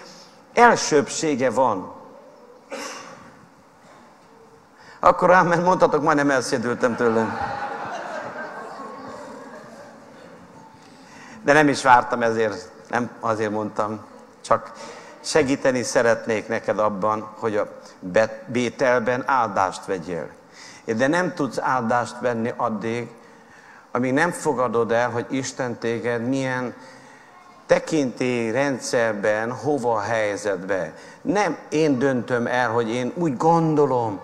S1: elsőbsége van. Akkor ám, mert mondhatok, majdnem elszédültem tőlem. De nem is vártam ezért, nem azért mondtam, csak segíteni szeretnék neked abban, hogy a bételben áldást vegyél. De nem tudsz áldást venni addig, amíg nem fogadod el, hogy Isten téged milyen tekintély rendszerben, hova helyzetbe. Nem én döntöm el, hogy én úgy gondolom,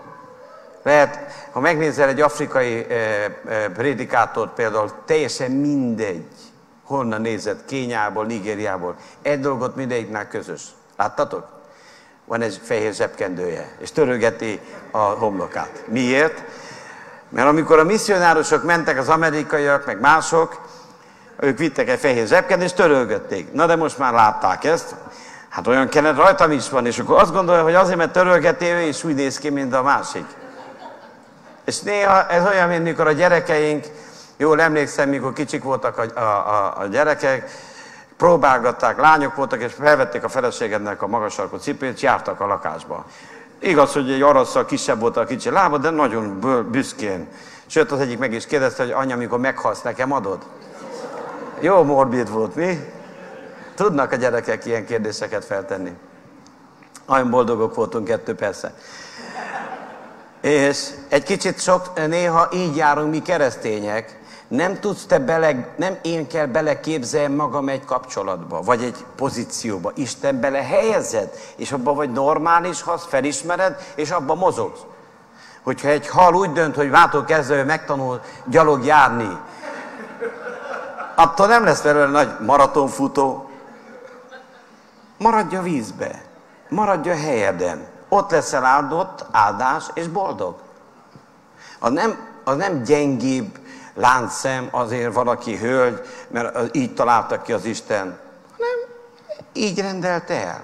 S1: lehet, ha megnézel egy afrikai prédikátort például, teljesen mindegy, honnan nézett, Kényából, Nigériából. Egy dolgot mindegyiknek közös. Láttatok? Van egy fehér zsebkendője, és törögeti a homlokát. Miért? Mert amikor a misszionárosok mentek, az amerikaiak, meg mások, ők vittek egy fehér zsebkendőt, és törölgették. Na de most már látták ezt, hát olyan kenet rajtam is van, és akkor azt gondolja, hogy azért, mert törölgeti, ő is úgy néz ki, mint a másik. És néha ez olyan, mint mikor a gyerekeink, jól emlékszem, mikor kicsik voltak a, a, a, a gyerekek, próbálgatták, lányok voltak, és felvették a feleségednek a magas sarkú cipőt, jártak a lakásba. Igaz, hogy egy arasszal kisebb volt a kicsi lába, de nagyon büszkén. Sőt, az egyik meg is kérdezte, hogy anya, amikor meghalsz, nekem adod? Jó morbid volt, mi? Tudnak a gyerekek ilyen kérdéseket feltenni. Nagyon boldogok voltunk kettő persze. És egy kicsit sok, néha így járunk mi keresztények, nem tudsz te bele, nem én kell beleképzeljem magam egy kapcsolatba, vagy egy pozícióba. Isten bele helyezed, és abban vagy normális, ha felismered, és abban mozogsz. Hogyha egy hal úgy dönt, hogy váltó kezdve megtanul gyalog járni, attól nem lesz belőle nagy maratonfutó. Maradj a vízbe, maradj a helyeden. Ott leszel áldott, áldás és boldog. Az nem, az nem gyengébb láncszem, azért valaki hölgy, mert így találta ki az Isten, hanem így rendelte el.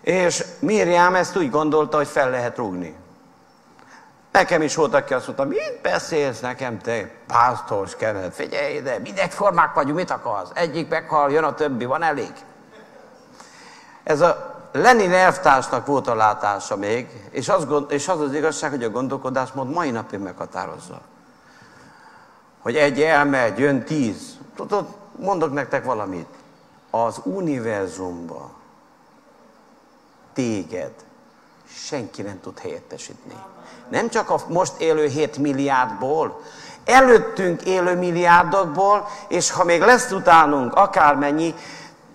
S1: És Miriam ezt úgy gondolta, hogy fel lehet rúgni. Nekem is volt, aki azt mondta, mit beszélsz nekem, te pásztors kenet, figyelj ide, mindegy formák vagyunk, mit akarsz? Egyik meghal, jön a többi, van elég. Ez a Lenin elvtársnak volt a látása még, és az, és az az igazság, hogy a gondolkodásmód mai napig meghatározza. Hogy egy elmegy, jön tíz. Tudod, mondok nektek valamit. Az univerzumba téged senki nem tud helyettesíteni. Nem csak a most élő 7 milliárdból, előttünk élő milliárdokból, és ha még lesz utánunk akármennyi,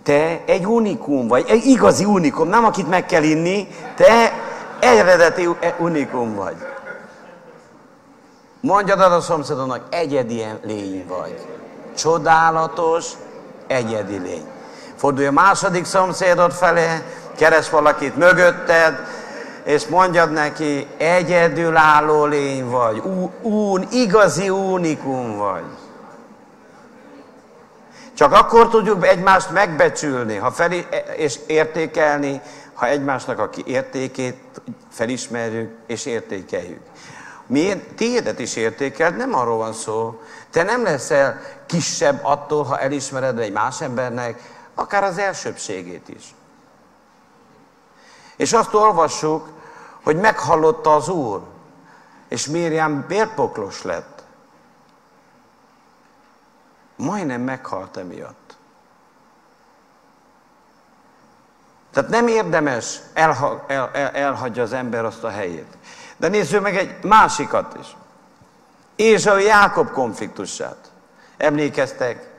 S1: te egy unikum vagy, egy igazi unikum, nem akit meg kell inni, te eredeti unikum vagy. Mondjad a szomszédonnak, egyedi lény vagy. Csodálatos, egyedi lény. Fordulj a második szomszédod felé, keres valakit mögötted, és mondjad neki, egyedülálló lény vagy, un, igazi unikum vagy. Csak akkor tudjuk egymást megbecsülni ha fel, és értékelni, ha egymásnak a értékét felismerjük és értékeljük. Mi tiédet is értékeld, nem arról van szó. Te nem leszel kisebb attól, ha elismered egy más embernek, akár az elsőbségét is. És azt olvassuk, hogy meghallotta az Úr, és Miriam bérpoklos lett. Majdnem meghalt emiatt. Tehát nem érdemes, elha, el, el, elhagyja az ember azt a helyét. De nézzük meg egy másikat is. És a Jákob konfliktusát. Emlékeztek,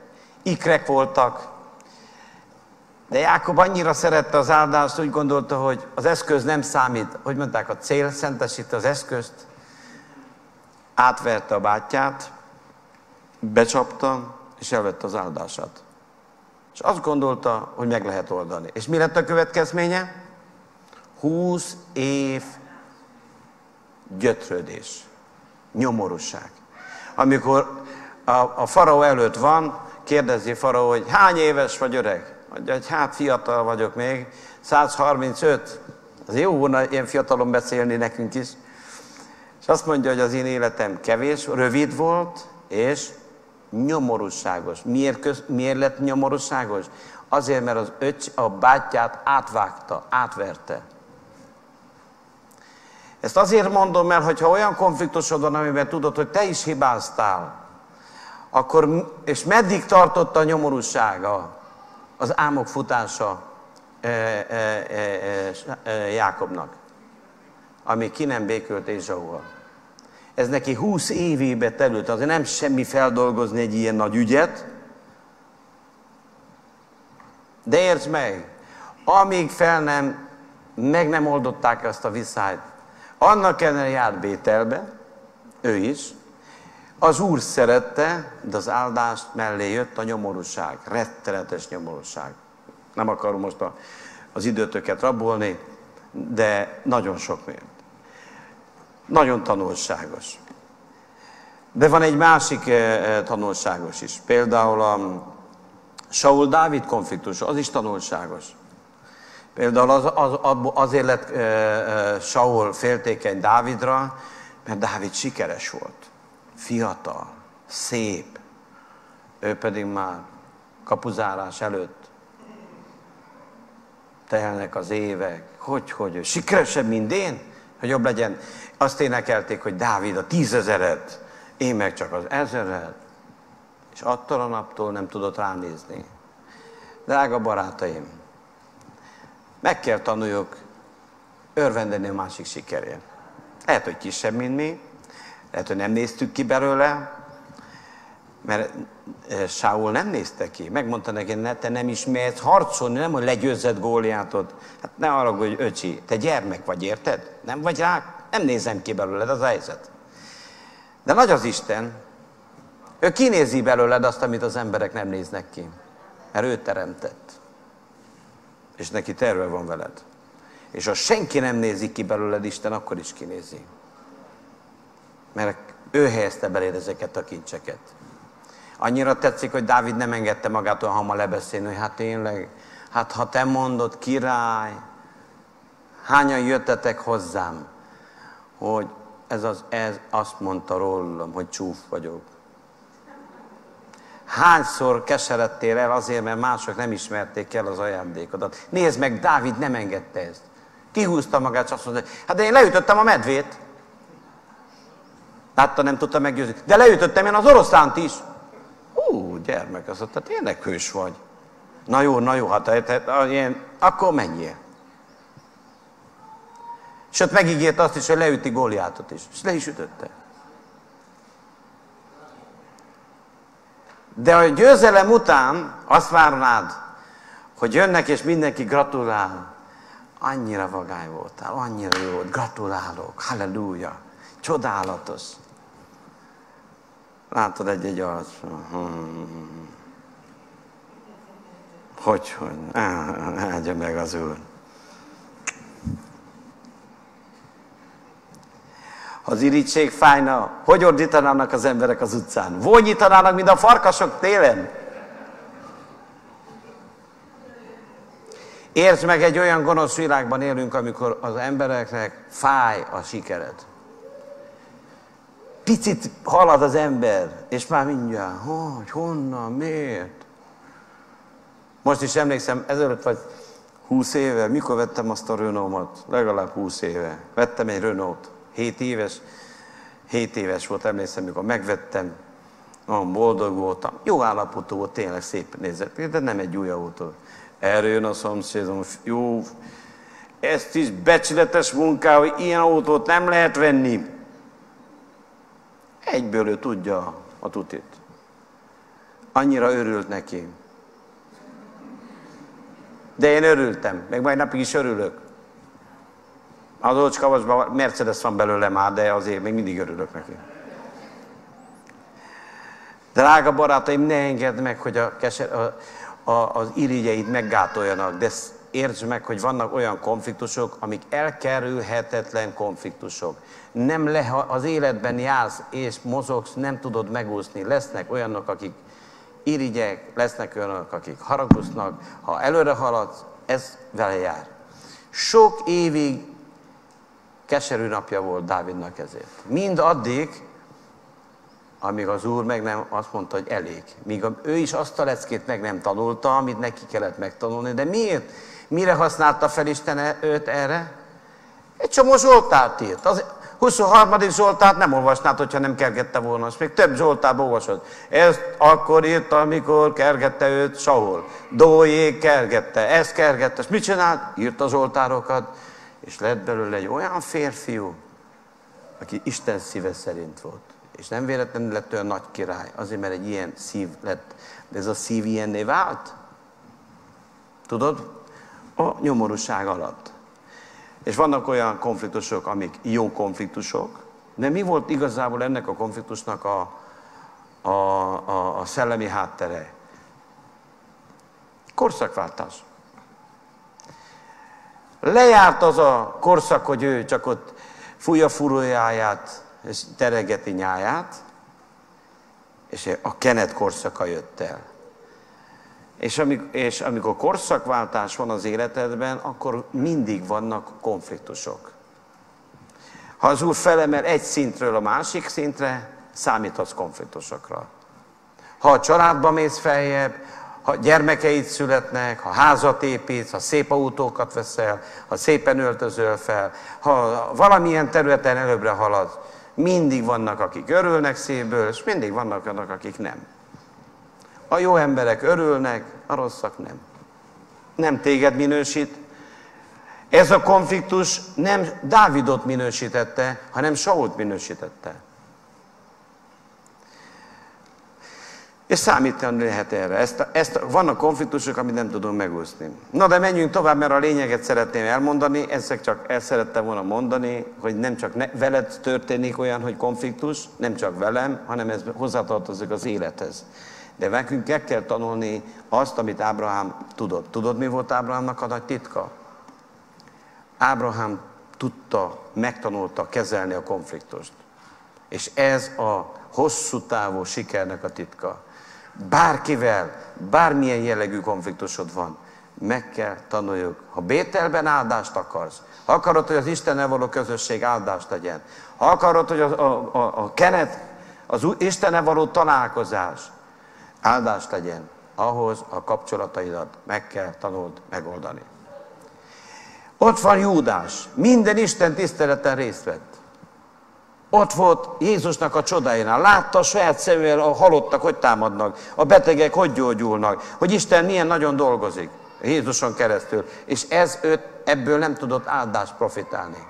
S1: ikrek voltak, de Jákob annyira szerette az áldást, úgy gondolta, hogy az eszköz nem számít. Hogy mondták, a cél szentesít az eszközt. Átverte a bátyját, becsapta, és elvette az áldását. És azt gondolta, hogy meg lehet oldani. És mi lett a következménye? 20 év gyötrődés, nyomorúság. Amikor a, a faraó előtt van, kérdezi faraó, hogy hány éves vagy öreg? Mondja, hogy hát fiatal vagyok még, 135. Az jó volna ilyen fiatalon beszélni nekünk is. És azt mondja, hogy az én életem kevés, rövid volt, és nyomorúságos. Miért, köz, miért lett nyomorúságos? Azért, mert az öcs a bátyját átvágta, átverte. Ezt azért mondom el, hogyha olyan konfliktusod van, amiben tudod, hogy te is hibáztál, akkor, és meddig tartott a nyomorúsága, az álmok futása e, e, e, e, Jákobnak, ami ki nem békült Ézsauval. Ez neki 20 évébe telült, azért nem semmi feldolgozni egy ilyen nagy ügyet, de értsd meg, amíg fel nem, meg nem oldották ezt a viszályt, annak ellenére járt Bételbe, ő is, az Úr szerette, de az áldást mellé jött a nyomorúság, rettenetes nyomorúság. Nem akarom most a, az időtöket rabolni, de nagyon sok miért. Nagyon tanulságos. De van egy másik eh, tanulságos is. Például a Saul-Dávid konfliktus, az is tanulságos. Például az, az, azért lett e, e, Saul féltékeny Dávidra, mert Dávid sikeres volt. Fiatal, szép. Ő pedig már kapuzárás előtt telnek az évek. Hogy, hogy ő sikeresebb, mint én? Hogy jobb legyen. Azt énekelték, hogy Dávid a tízezeret, én meg csak az ezeret. És attól a naptól nem tudott ránézni. Drága barátaim, meg kell tanuljuk örvendeni a másik sikerén. Lehet, hogy kisebb, mint mi, lehet, hogy nem néztük ki belőle, mert eh, Sául nem nézte ki. Megmondta neki, ne, te nem ismersz harcolni, nem, hogy legyőzzed Góliátot. Hát ne arra, hogy öcsi, te gyermek vagy, érted? Nem vagy rá, nem nézem ki belőled, az a helyzet. De nagy az Isten, ő kinézi belőled azt, amit az emberek nem néznek ki. Mert ő teremtett és neki terve van veled. És ha senki nem nézi ki belőled Isten, akkor is kinézi. Mert ő helyezte beléd ezeket a kincseket. Annyira tetszik, hogy Dávid nem engedte magát olyan hamar lebeszélni, hogy hát tényleg, hát ha te mondod, király, hányan jöttetek hozzám, hogy ez, az, ez azt mondta rólam, hogy csúf vagyok. Hányszor keseredtél el azért, mert mások nem ismerték el az ajándékodat. Nézd meg, Dávid nem engedte ezt. Kihúzta magát, azt mondta, hát de én leütöttem a medvét. Látta, nem tudta meggyőzni. De leütöttem én az oroszlánt is. Hú, gyermek, azt mondta, tényleg hős vagy. Na jó, na jó, hát, hát, hát ilyen, akkor menjél. Ott megígért azt is, hogy leüti Góliátot is. És le is ütötte. De a győzelem után azt várnád, hogy jönnek és mindenki gratulál. Annyira vagány voltál, annyira jó volt, gratulálok, halleluja, csodálatos. Látod egy-egy arc. Hogy, hogy, áldja meg az Úr. Az irítség fájna, hogy ordítanának az emberek az utcán? Vonyítanának, mint a farkasok télen? Értsd meg, egy olyan gonosz világban élünk, amikor az embereknek fáj a sikered. Picit halad az ember, és már mindjárt, hogy honnan, miért? Most is emlékszem, ezelőtt vagy 20 éve, mikor vettem azt a Renault-ot? Legalább 20 éve. Vettem egy Renault. 7 éves, 7 éves volt, emlékszem, mikor megvettem, olyan boldog voltam. Jó állapotú volt, tényleg szép nézett, de nem egy új autó. Erről jön a szomszédom, jó, ezt is becsületes munká, hogy ilyen autót nem lehet venni. Egyből ő tudja a tutit. Annyira örült neki. De én örültem, meg majd napig is örülök. Az Olcskavasban Mercedes van belőle már, de azért még mindig örülök neki. Drága barátaim, ne engedd meg, hogy a keser, a, a, az irigyeid meggátoljanak, de értsd meg, hogy vannak olyan konfliktusok, amik elkerülhetetlen konfliktusok. Nem le, ha az életben jársz és mozogsz, nem tudod megúszni. Lesznek olyanok, akik irigyek, lesznek olyanok, akik haragoznak. Ha előre haladsz, ez vele jár. Sok évig keserű napja volt Dávidnak ezért. Mind addig, amíg az Úr meg nem azt mondta, hogy elég. Míg ő is azt a leckét meg nem tanulta, amit neki kellett megtanulni. De miért? Mire használta fel Isten őt erre? Egy csomó Zsoltárt írt. Az 23. Zsoltárt nem olvasnád, hogyha nem kergette volna. És még több Zsoltát olvasod. Ezt akkor írta, amikor kergette őt Saul. Dójék kergette, ezt kergette. És mit csinált? Írta Zsoltárokat és lett belőle egy olyan férfiú, aki Isten szíve szerint volt. És nem véletlenül lett olyan nagy király, azért, mert egy ilyen szív lett. De ez a szív ilyenné vált? Tudod? A nyomorúság alatt. És vannak olyan konfliktusok, amik jó konfliktusok, de mi volt igazából ennek a konfliktusnak a, a, a, a szellemi háttere? Korszakváltás. Lejárt az a korszak, hogy ő csak ott fújja furójáját, és teregeti nyáját, és a kenet korszaka jött el. És, amikor, és amikor korszakváltás van az életedben, akkor mindig vannak konfliktusok. Ha az Úr felemel egy szintről a másik szintre, számíthatsz konfliktusokra. Ha a családba mész feljebb, ha gyermekeid születnek, ha házat építsz, ha szép autókat veszel, ha szépen öltözöl fel, ha valamilyen területen előbbre halad, mindig vannak, akik örülnek szépből, és mindig vannak annak, akik nem. A jó emberek örülnek, a rosszak nem. Nem téged minősít. Ez a konfliktus nem Dávidot minősítette, hanem Sault minősítette. És számítani lehet erre. Ezt, ezt, vannak konfliktusok, amit nem tudunk megúszni. Na de menjünk tovább, mert a lényeget szeretném elmondani, ezek csak el szerettem volna mondani, hogy nem csak ne, veled történik olyan, hogy konfliktus, nem csak velem, hanem ez hozzátartozik az élethez. De nekünk el kell tanulni azt, amit Ábrahám tudott. Tudod, mi volt Ábrahámnak a nagy titka? Ábrahám tudta, megtanulta kezelni a konfliktust. És ez a hosszú távú sikernek a titka. Bárkivel, bármilyen jellegű konfliktusod van, meg kell tanuljuk. Ha Bételben áldást akarsz, ha akarod, hogy az Istennel való közösség áldást legyen, ha akarod, hogy a, a, a, a kenet, az Istennel való találkozás áldást legyen, ahhoz a kapcsolataidat meg kell tanuld megoldani. Ott van Júdás, minden Isten tiszteleten részt vett. Ott volt Jézusnak a csodáinál. Látta a saját szemével a halottak, hogy támadnak, a betegek hogy gyógyulnak, hogy Isten milyen nagyon dolgozik Jézuson keresztül. És ez őt ebből nem tudott áldást profitálni.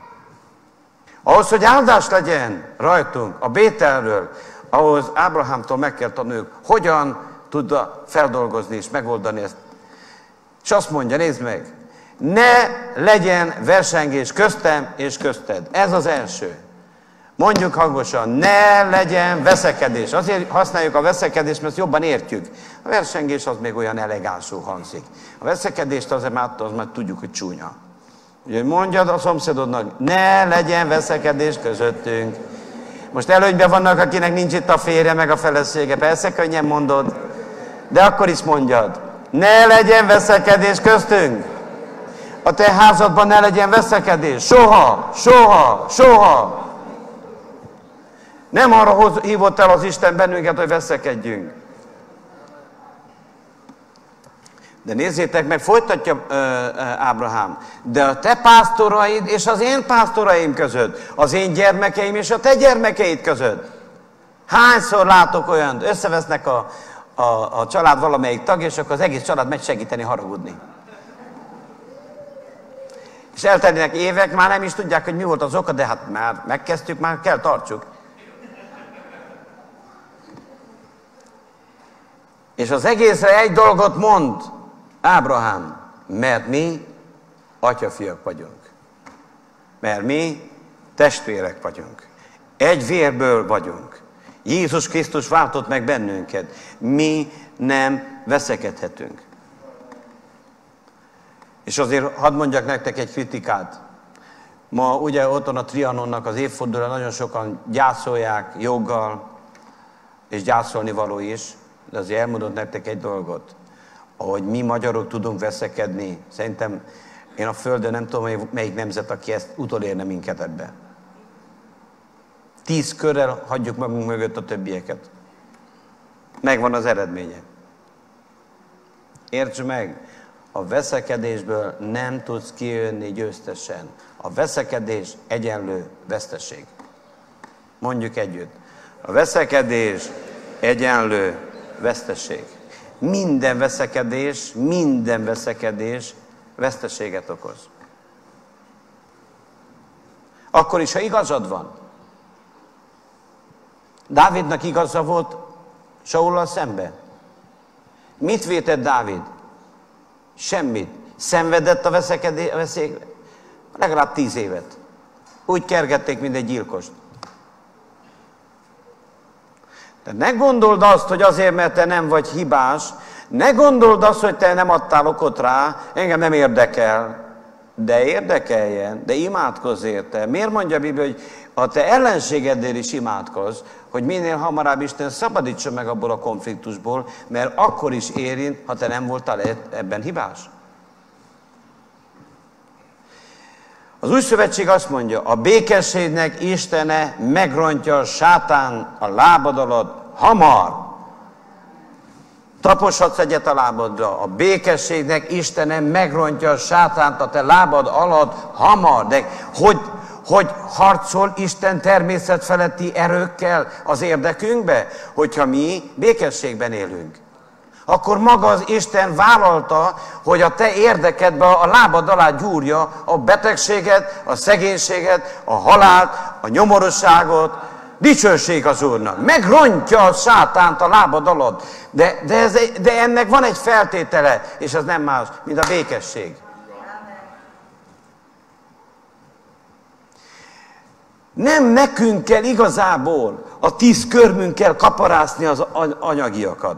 S1: Ahhoz, hogy áldás legyen rajtunk a Bételről, ahhoz Ábrahámtól meg kell tanuljuk, hogyan tudja feldolgozni és megoldani ezt. És azt mondja, nézd meg, ne legyen versengés köztem és közted. Ez az első. Mondjuk hangosan, ne legyen veszekedés. Azért használjuk a veszekedést, mert jobban értjük. A versengés az még olyan elegánsú hangzik. A veszekedést azért már, az már tudjuk, hogy csúnya. Ugye mondjad a szomszédodnak, ne legyen veszekedés közöttünk. Most előnyben vannak, akinek nincs itt a férje, meg a felesége. Persze könnyen mondod, de akkor is mondjad. Ne legyen veszekedés köztünk. A te házadban ne legyen veszekedés. Soha, soha, soha. Nem arra hívott el az Isten bennünket, hogy veszekedjünk. De nézzétek meg, folytatja ö, Ábrahám, de a te pásztoraid és az én pásztoraim között, az én gyermekeim és a te gyermekeid között. Hányszor látok olyan, összevesznek a, a, a család valamelyik tag, és akkor az egész család megy segíteni haragudni. És eltelnének évek, már nem is tudják, hogy mi volt az oka, de hát már megkezdtük, már kell tartsuk. És az egészre egy dolgot mond Ábrahám, mert mi atyafiak vagyunk. Mert mi testvérek vagyunk. Egy vérből vagyunk. Jézus Krisztus váltott meg bennünket. Mi nem veszekedhetünk. És azért hadd mondjak nektek egy kritikát. Ma ugye ott van a Trianonnak az évfordulóra, nagyon sokan gyászolják joggal, és gyászolni való is, de azért elmondott nektek egy dolgot. Ahogy mi magyarok tudunk veszekedni, szerintem én a Földön nem tudom, melyik nemzet, aki ezt utolérne minket ebbe. Tíz körrel hagyjuk magunk mögött a többieket. Megvan az eredménye. Érts meg, a veszekedésből nem tudsz kijönni győztesen. A veszekedés egyenlő veszteség. Mondjuk együtt. A veszekedés egyenlő veszteség. Minden veszekedés, minden veszekedés veszteséget okoz. Akkor is, ha igazad van. Dávidnak igaza volt Saullal szembe. Mit vétett Dávid? Semmit. Szenvedett a veszekedés, legalább tíz évet. Úgy kergették, mint egy gyilkost. De ne gondold azt, hogy azért, mert te nem vagy hibás, ne gondold azt, hogy te nem adtál okot rá, engem nem érdekel. De érdekeljen, de imádkozz érte. Miért mondja a Biblia, hogy a te ellenségednél is imádkozz, hogy minél hamarabb Isten szabadítsa meg abból a konfliktusból, mert akkor is érint, ha te nem voltál e- ebben hibás. Az új szövetség azt mondja, a békességnek Istene megrontja a sátán a lábad alatt hamar. Taposhatsz egyet a lábadra. A békességnek Istene megrontja a sátánt a te lábad alatt hamar. De hogy, hogy harcol Isten természet feletti erőkkel az érdekünkbe, hogyha mi békességben élünk akkor maga az Isten vállalta, hogy a te érdekedbe a lábad alá gyúrja a betegséget, a szegénységet, a halált, a nyomorosságot. Dicsőség az Úrnak. Megrontja a sátánt a lábad alatt. De, de, ez, de ennek van egy feltétele, és az nem más, mint a békesség. Nem nekünk kell igazából a tíz körmünkkel kaparászni az anyagiakat.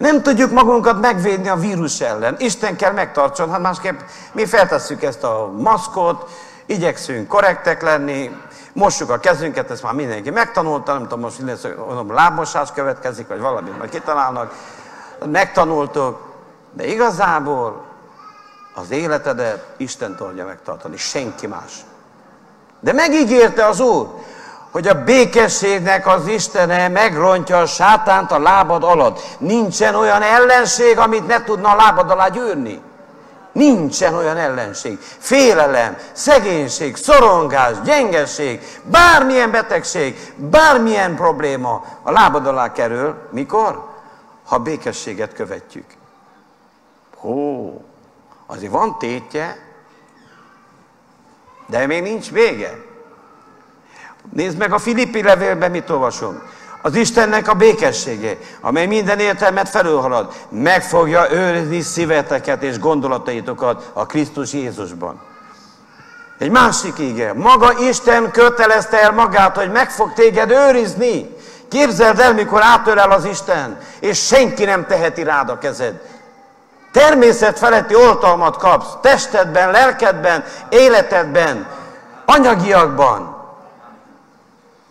S1: Nem tudjuk magunkat megvédni a vírus ellen. Isten kell megtartson, hát másképp mi feltesszük ezt a maszkot, igyekszünk korrektek lenni, mossuk a kezünket, ezt már mindenki megtanulta, nem tudom, most lesz, mondom, lábmosás következik, vagy valamit majd kitalálnak, megtanultuk, de igazából az életedet Isten tudja megtartani, senki más. De megígérte az Úr, hogy a békességnek az Istene megrontja a sátánt a lábad alatt. Nincsen olyan ellenség, amit ne tudna a lábad alá gyűrni. Nincsen olyan ellenség. Félelem, szegénység, szorongás, gyengeség, bármilyen betegség, bármilyen probléma a lábad alá kerül. Mikor? Ha békességet követjük. Hó, azért van tétje, de még nincs vége. Nézd meg a Filippi levélben, mit olvasom. Az Istennek a békessége, amely minden értelmet felülhalad, meg fogja őrizni szíveteket és gondolataitokat a Krisztus Jézusban. Egy másik ige. Maga Isten kötelezte el magát, hogy meg fog téged őrizni. Képzeld el, mikor átörel az Isten, és senki nem teheti rád a kezed. Természet feletti oltalmat kapsz, testedben, lelkedben, életedben, anyagiakban.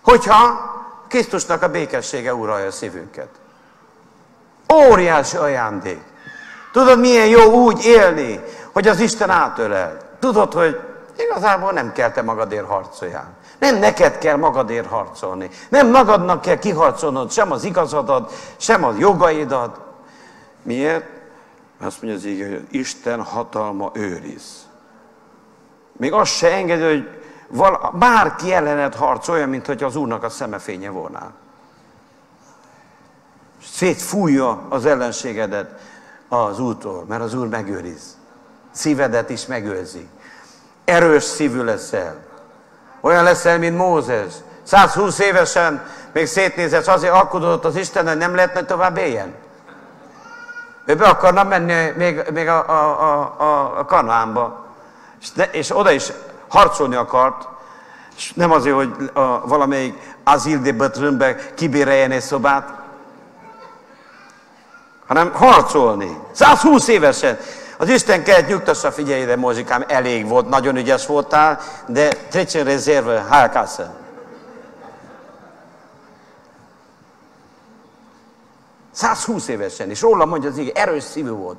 S1: Hogyha Krisztusnak a békessége uralja a szívünket. Óriási ajándék. Tudod, milyen jó úgy élni, hogy az Isten átölel. Tudod, hogy igazából nem kell te magadért harcoljál. Nem neked kell magadért harcolni. Nem magadnak kell kiharcolnod sem az igazadat, sem a jogaidat. Miért? Azt mondja az ígé, hogy Isten hatalma őriz. Még azt se engedi, hogy val, bárki ellened harcolja, mint hogy az Úrnak a szemefénye volna. Szétfújja az ellenségedet az Úrtól, mert az Úr megőriz. Szívedet is megőrzi. Erős szívű leszel. Olyan leszel, mint Mózes. 120 évesen még szétnézett, azért alkudott az Isten, hogy nem lehetne tovább éljen. Ő be akarna menni még, még a, a, a, a, a Kanaánba. És, de, és oda is harcolni akart, és nem azért, hogy a, valamelyik Azil de Bötrönbe kibéreljen egy szobát, hanem harcolni. 120 évesen. Az Isten kellett nyugtassa, figyelj ide, Mozsikám, elég volt, nagyon ügyes voltál, de trecsen rezerve, hálkásze. 120 évesen, és róla mondja az ige, erős szívű volt.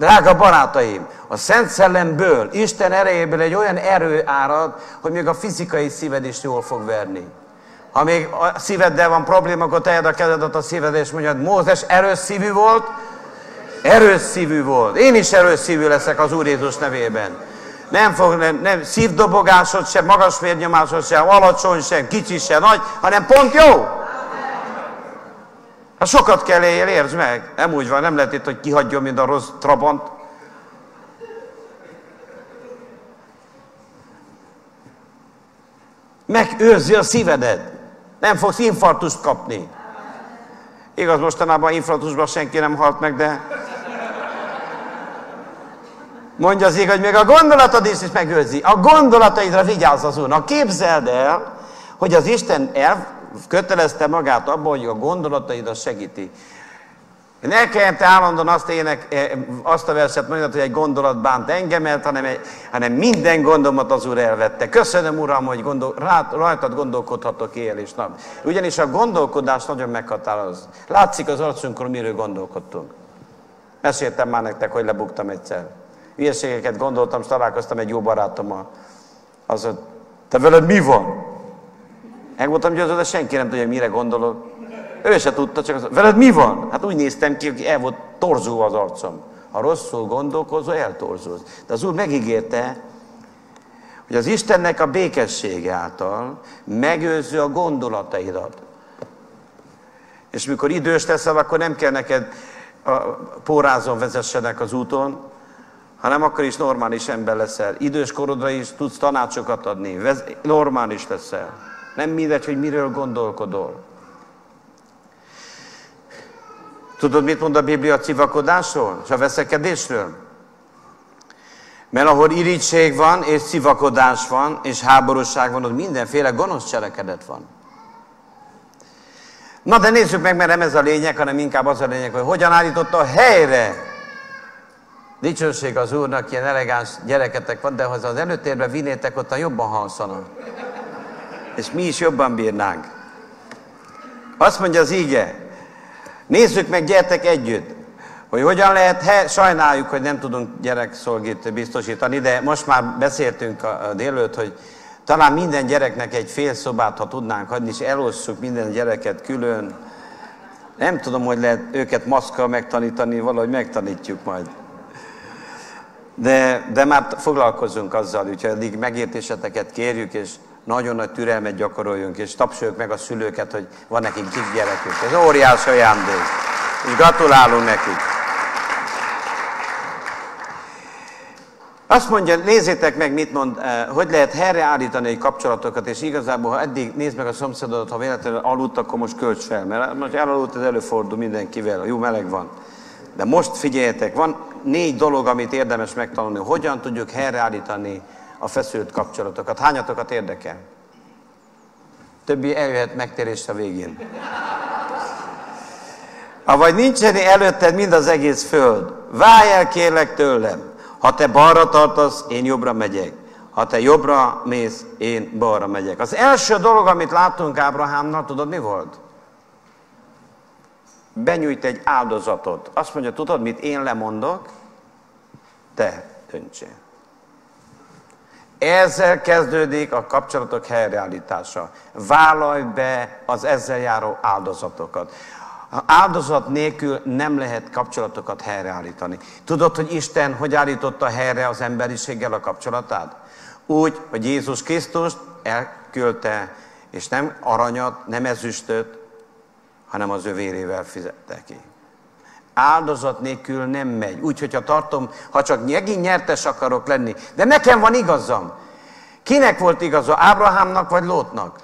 S1: Drága barátaim, a Szent Szellemből, Isten erejéből egy olyan erő árad, hogy még a fizikai szíved is jól fog verni. Ha még a szíveddel van probléma, akkor tejed a kezedet a szíved, és mondjad, Mózes erős szívű volt, erős szívű volt. Én is erős szívű leszek az Úr Jézus nevében. Nem fog, nem, nem szívdobogásod sem, magas vérnyomásod sem, alacsony sem, kicsi sem, nagy, hanem pont jó. Hát sokat kell éljél, értsd meg. Nem úgy van, nem lehet itt, hogy kihagyjon, mint a rossz trabant. Megőrzi a szívedet. Nem fogsz infarktust kapni. Igaz, mostanában infarktusban senki nem halt meg, de mondja az ég, hogy még a gondolatod is, is megőrzi. A gondolataidra vigyázz az Úrnak. Képzeld el, hogy az Isten el, kötelezte magát abban, hogy a gondolataidat segíti. Ne kelljen te állandóan azt, ének, eh, azt a verset mondani, hogy egy gondolat bánt engemet, hanem, egy, hanem minden gondomat az Úr elvette. Köszönöm, Uram, hogy gondol, rá, rajtad gondolkodhatok éjjel és nap. Ugyanis a gondolkodás nagyon meghatároz. Látszik az arcunkról, miről gondolkodtunk. Meséltem már nektek, hogy lebuktam egyszer. Hülyeségeket gondoltam, és találkoztam egy jó barátommal. Az, hogy te veled mi van? Meg voltam győződve, senki nem tudja, mire gondolok. Ő se tudta, csak az, veled mi van? Hát úgy néztem ki, hogy el volt torzulva az arcom. Ha rosszul gondolkozol, eltorzulsz. De az Úr megígérte, hogy az Istennek a békessége által megőrző a gondolataidat. És mikor idős leszel, akkor nem kell neked a pórázon vezessenek az úton, hanem akkor is normális ember leszel. Idős korodra is tudsz tanácsokat adni, normális leszel. Nem mindegy, hogy miről gondolkodol. Tudod, mit mond a Biblia a civakodásról és a veszekedésről? Mert ahol irítség van, és civakodás van, és háborúság van, ott mindenféle gonosz cselekedet van. Na de nézzük meg, mert nem ez a lényeg, hanem inkább az a lényeg, hogy hogyan állította a helyre Dicsőség az Úrnak, ilyen elegáns gyereketek van, de ha az előtérbe vinétek, ott jobban halszanak. És mi is jobban bírnánk. Azt mondja az íge, nézzük meg, gyertek együtt, hogy hogyan lehet, he, sajnáljuk, hogy nem tudunk gyerekszolgét biztosítani, de most már beszéltünk a, a délőtt, hogy talán minden gyereknek egy fél szobát, ha tudnánk adni, és elosszuk minden gyereket külön. Nem tudom, hogy lehet őket maszkkal megtanítani, valahogy megtanítjuk majd. De, de már foglalkozunk azzal, úgyhogy addig megértéseteket kérjük, és nagyon nagy türelmet gyakoroljunk, és tapsoljuk meg a szülőket, hogy van nekik kis gyerekük. Ez óriási ajándék. És gratulálunk nekik. Azt mondja, nézzétek meg, mit mond, eh, hogy lehet helyreállítani egy kapcsolatokat, és igazából, ha eddig nézd meg a szomszédodat, ha véletlenül aludt, akkor most költs fel, mert most elaludt, ez előfordul mindenkivel, jó meleg van. De most figyeljetek, van négy dolog, amit érdemes megtanulni, hogyan tudjuk helyreállítani a feszült kapcsolatokat. Hányatokat érdekel? Többi eljöhet megtérés a végén. Avagy nincsen előtted mind az egész föld, válj el kérlek tőlem. Ha te balra tartasz, én jobbra megyek. Ha te jobbra mész, én balra megyek. Az első dolog, amit láttunk Ábrahámnál, tudod mi volt? Benyújt egy áldozatot. Azt mondja, tudod mit, én lemondok, te döntsél. Ezzel kezdődik a kapcsolatok helyreállítása. Vállalj be az ezzel járó áldozatokat. Áldozat nélkül nem lehet kapcsolatokat helyreállítani. Tudod, hogy Isten hogy állította helyre az emberiséggel a kapcsolatát? Úgy, hogy Jézus Krisztust elküldte, és nem aranyat, nem ezüstöt, hanem az ő vérével fizette ki. Áldozat nélkül nem megy. Úgy, hogyha tartom, ha csak megint nyertes akarok lenni. De nekem van igazam. Kinek volt igaza? Ábrahámnak vagy Lótnak?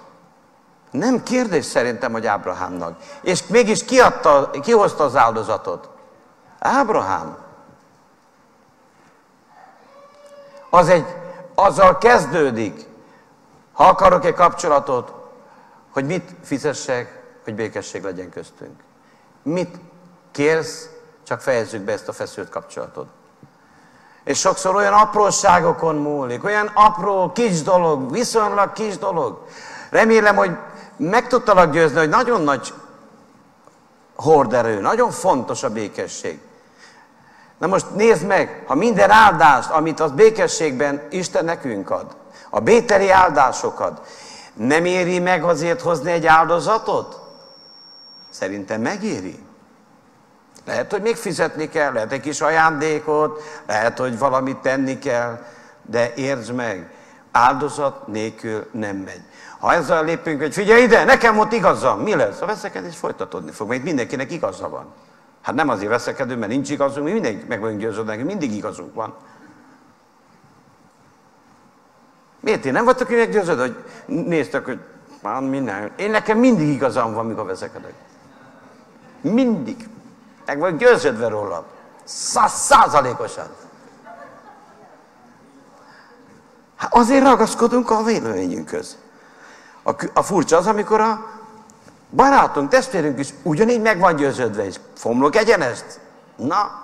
S1: Nem kérdés szerintem, hogy Ábrahámnak. És mégis ki, adta, ki hozta az áldozatot? Ábrahám. Az egy, azzal kezdődik, ha akarok egy kapcsolatot, hogy mit fizessek, hogy békesség legyen köztünk. Mit kérsz, csak fejezzük be ezt a feszült kapcsolatot. És sokszor olyan apróságokon múlik, olyan apró, kis dolog, viszonylag kis dolog. Remélem, hogy meg tudtalak győzni, hogy nagyon nagy horderő, nagyon fontos a békesség. Na most nézd meg, ha minden áldást, amit az békességben Isten nekünk ad, a bételi áldásokat, nem éri meg azért hozni egy áldozatot? Szerintem megéri. Lehet, hogy még fizetni kell, lehet egy kis ajándékot, lehet, hogy valamit tenni kell, de értsd meg, áldozat nélkül nem megy. Ha ezzel lépünk, hogy figyelj ide, nekem volt igazam, mi lesz? A veszekedés folytatódni fog, mert mindenkinek igaza van. Hát nem azért veszekedő, mert nincs igazunk, mi mindenki meg vagyunk győződni, mindig igazunk van. Miért én nem vagytok meggyőződve, hogy néztek, hogy már minden. Én nekem mindig igazam van, mikor veszekedek. Mindig. Meg vagy győződve róla. Száz százalékosan. Hát azért ragaszkodunk a véleményünkhöz. A, a furcsa az, amikor a barátunk, testvérünk is ugyanígy meg van győződve, és fomlok egyenest. Na,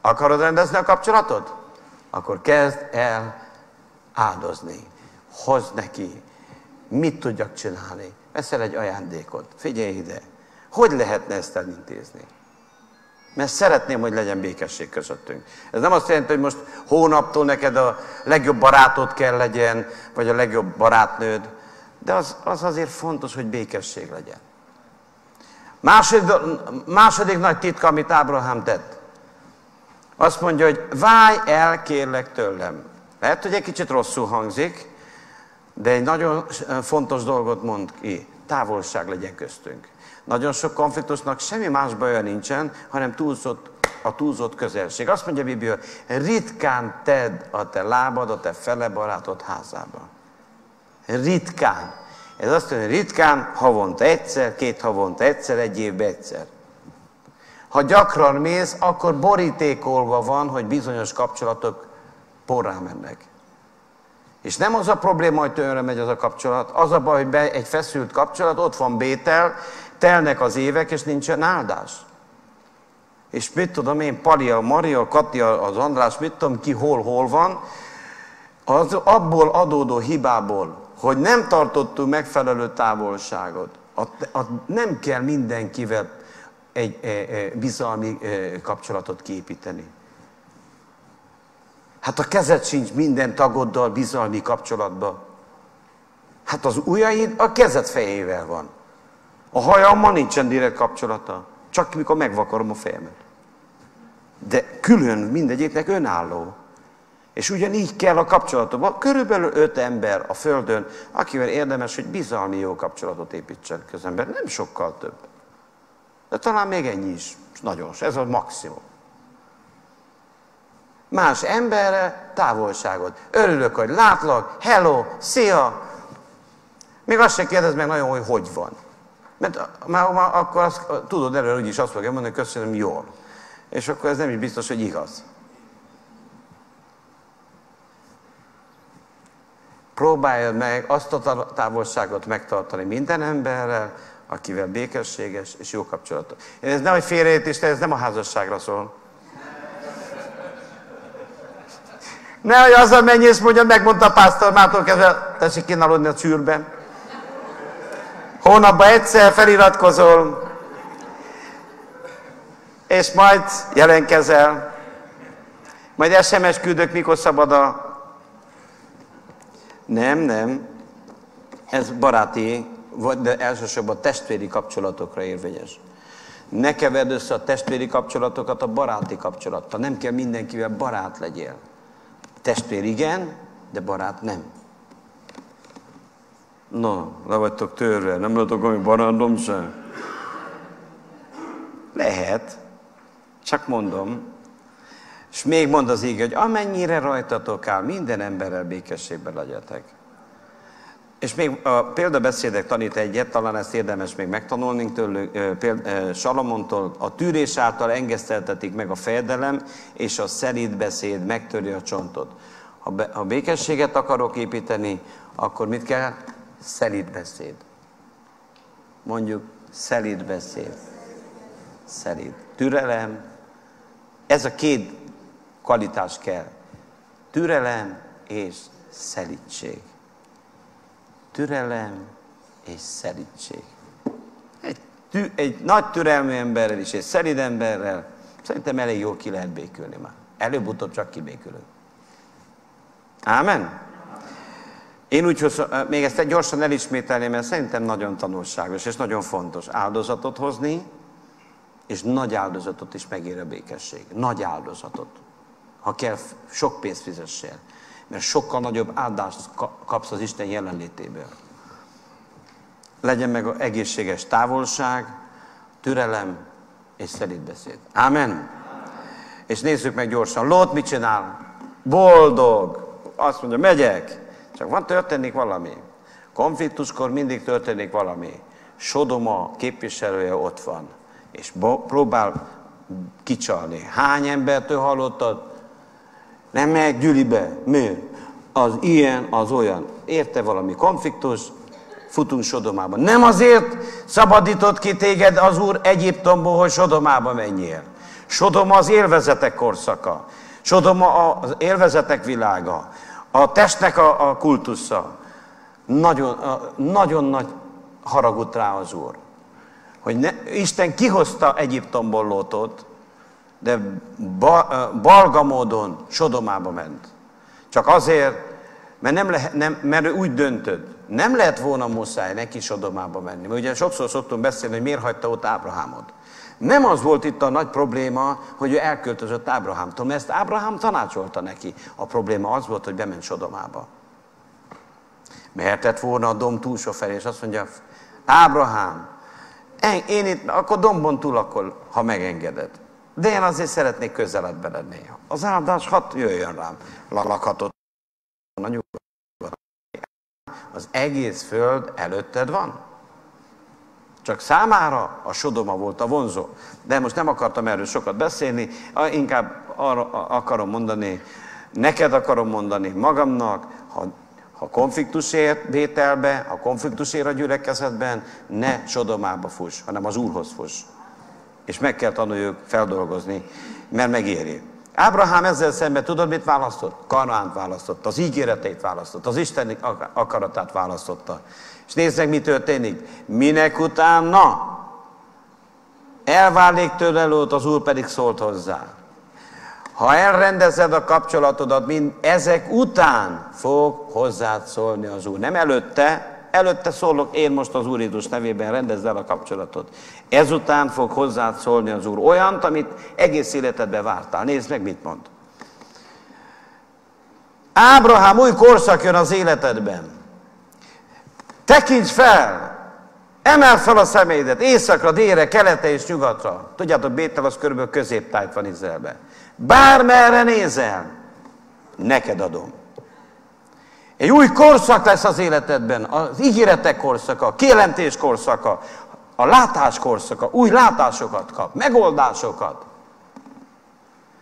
S1: akarod rendezni a kapcsolatot? Akkor kezd el áldozni. Hozd neki. Mit tudjak csinálni? Veszel egy ajándékot. Figyelj ide. Hogy lehetne ezt elintézni? Mert szeretném, hogy legyen békesség közöttünk. Ez nem azt jelenti, hogy most hónaptól neked a legjobb barátod kell legyen, vagy a legjobb barátnőd, de az, az azért fontos, hogy békesség legyen. Második, második nagy titka, amit Ábrahám tett. Azt mondja, hogy válj el, kérlek tőlem. Lehet, hogy egy kicsit rosszul hangzik, de egy nagyon fontos dolgot mond ki. Távolság legyen köztünk. Nagyon sok konfliktusnak semmi más baja nincsen, hanem túlzott, a túlzott közelség. Azt mondja a Biblia, ritkán tedd a te lábad a te fele barátod házába. Ritkán. Ez azt mondja, ritkán, havonta egyszer, két havonta egyszer, egy évben egyszer. Ha gyakran mész, akkor borítékolva van, hogy bizonyos kapcsolatok porrá mennek. És nem az a probléma, hogy tőle megy az a kapcsolat, az a baj, hogy be egy feszült kapcsolat, ott van Bétel, telnek az évek, és nincsen áldás. És mit tudom én, Pali, a Maria, Kati, az András, mit tudom ki, hol, hol van, az abból adódó hibából, hogy nem tartottunk megfelelő távolságot, a, a, nem kell mindenkivel egy e, e, bizalmi e, kapcsolatot képíteni. Hát a kezed sincs minden tagoddal bizalmi kapcsolatban. Hát az ujjaid a kezed fejével van. A hajammal nincsen direkt kapcsolata. Csak mikor megvakarom a fejemet. De külön mindegyiknek önálló. És ugyanígy kell a kapcsolatokban. Körülbelül öt ember a Földön, akivel érdemes, hogy bizalmi jó kapcsolatot építsen közember. Nem sokkal több. De talán még ennyi is. Nagyon, ez a maximum. Más emberre távolságot. Örülök, hogy látlak, hello, szia. Még azt se kérdez meg nagyon, hogy hogy van. Mert már, már akkor azt, tudod erről, hogy is azt fogja mondani, köszönöm, jól. És akkor ez nem is biztos, hogy igaz. Próbáljad meg azt a távolságot megtartani minden emberrel, akivel békességes és jó kapcsolatot. Ez nem egy félreértés, ez nem a házasságra szól. Hogy azzal menjész, mondja, megmondta a pásztor, mától kezdve, tessék kínálódni a csűrben. Hónapban egyszer feliratkozol, és majd jelenkezel, majd SMS küldök, mikor szabad a... Nem, nem. Ez baráti, de elsősorban testvéri kapcsolatokra érvényes. Ne keverd össze a testvéri kapcsolatokat a baráti kapcsolattal. Nem kell mindenkivel barát legyél. Testvér igen, de barát nem. Na, le vagytok törve, nem lehetok ami barátom se. Lehet, csak mondom. És még mond az íg, hogy amennyire rajtatok áll, minden emberrel békességben legyetek. És még a példabeszédek tanít egyet, talán ezt érdemes még megtanulni tőlük, Salamontól, a tűrés által engeszteltetik meg a fejedelem, és a szerint beszéd megtöri a csontot. Ha, be, ha békességet akarok építeni, akkor mit kell? Szelíd beszéd. Mondjuk szelíd beszéd. Szelíd. Türelem. Ez a két kvalitás kell. Türelem és szelítség türelem és szelítség. Egy, tű, egy nagy türelmű emberrel és egy szelid emberrel szerintem elég jól ki lehet békülni már. Előbb-utóbb csak kibékülünk. Ámen? Én úgy, hogy még ezt egy gyorsan elismételném, mert szerintem nagyon tanulságos és nagyon fontos áldozatot hozni, és nagy áldozatot is megér a békesség. Nagy áldozatot. Ha kell, sok pénzt fizessél mert sokkal nagyobb áldást kapsz az Isten jelenlétéből. Legyen meg az egészséges távolság, türelem és beszéd. Amen. És nézzük meg gyorsan. Lót mit csinál? Boldog. Azt mondja, megyek. Csak van történik valami. Konfliktuskor mindig történik valami. Sodoma képviselője ott van, és próbál kicsalni. Hány embertől hallottad? Nem megy gyülibe. Miért? Az ilyen, az olyan. Érte valami konfliktus, futunk Sodomába. Nem azért szabadított ki téged az Úr Egyiptomból, hogy Sodomába menjél. Sodoma az élvezetek korszaka. Sodoma az élvezetek világa. A testnek a, a kultusza. Nagyon, a, nagyon nagy haragút rá az Úr. Hogy ne, Isten kihozta Egyiptomból Lótot, de ba, balga módon Sodomába ment. Csak azért, mert, nem lehet, nem, mert ő úgy döntöd. Nem lehet volna muszáj neki Sodomába menni. Mert ugye sokszor szoktunk beszélni, hogy miért hagyta ott Ábrahámot. Nem az volt itt a nagy probléma, hogy ő elköltözött Ábrahámtól, mert ezt Ábrahám tanácsolta neki. A probléma az volt, hogy bement Sodomába. Mehetett volna a dom túlsó felé, és azt mondja, Ábrahám, én, én itt, akkor dombon túl, akkor, ha megengeded. De én azért szeretnék közeledbe lenni. Az áldás hat jöjjön rám. Lakhatott a nyugat. Az egész föld előtted van. Csak számára a Sodoma volt a vonzó. De most nem akartam erről sokat beszélni, inkább arra akarom mondani, neked akarom mondani, magamnak, ha, ha konfliktus ér vételbe, ha konfliktus ér a gyülekezetben, ne Sodomába fuss, hanem az Úrhoz fuss. És meg kell tanuljuk feldolgozni, mert megéri. Ábrahám ezzel szemben tudod, mit választott? Kanánt választotta, az ígéreteit választotta, az Isten akaratát választotta. És nézzek, mi történik. Minek utána? Elválik tőle Lót, az Úr pedig szólt hozzá. Ha elrendezed a kapcsolatodat, mind ezek után fog hozzád szólni az Úr. Nem előtte, előtte szólok én most az Úr Jézus nevében, rendezd el a kapcsolatot. Ezután fog hozzád szólni az Úr. Olyant, amit egész életedben vártál. Nézd meg, mit mond. Ábrahám új korszak jön az életedben. Tekints fel! Emel fel a személydet, északra, délre, kelete és nyugatra. Tudjátok, Bétel az körülbelül középtájt van Izraelben. Bármerre nézel, neked adom. Egy új korszak lesz az életedben, az ígéretek korszaka, a kijelentés korszaka, a látás korszaka, új látásokat kap, megoldásokat.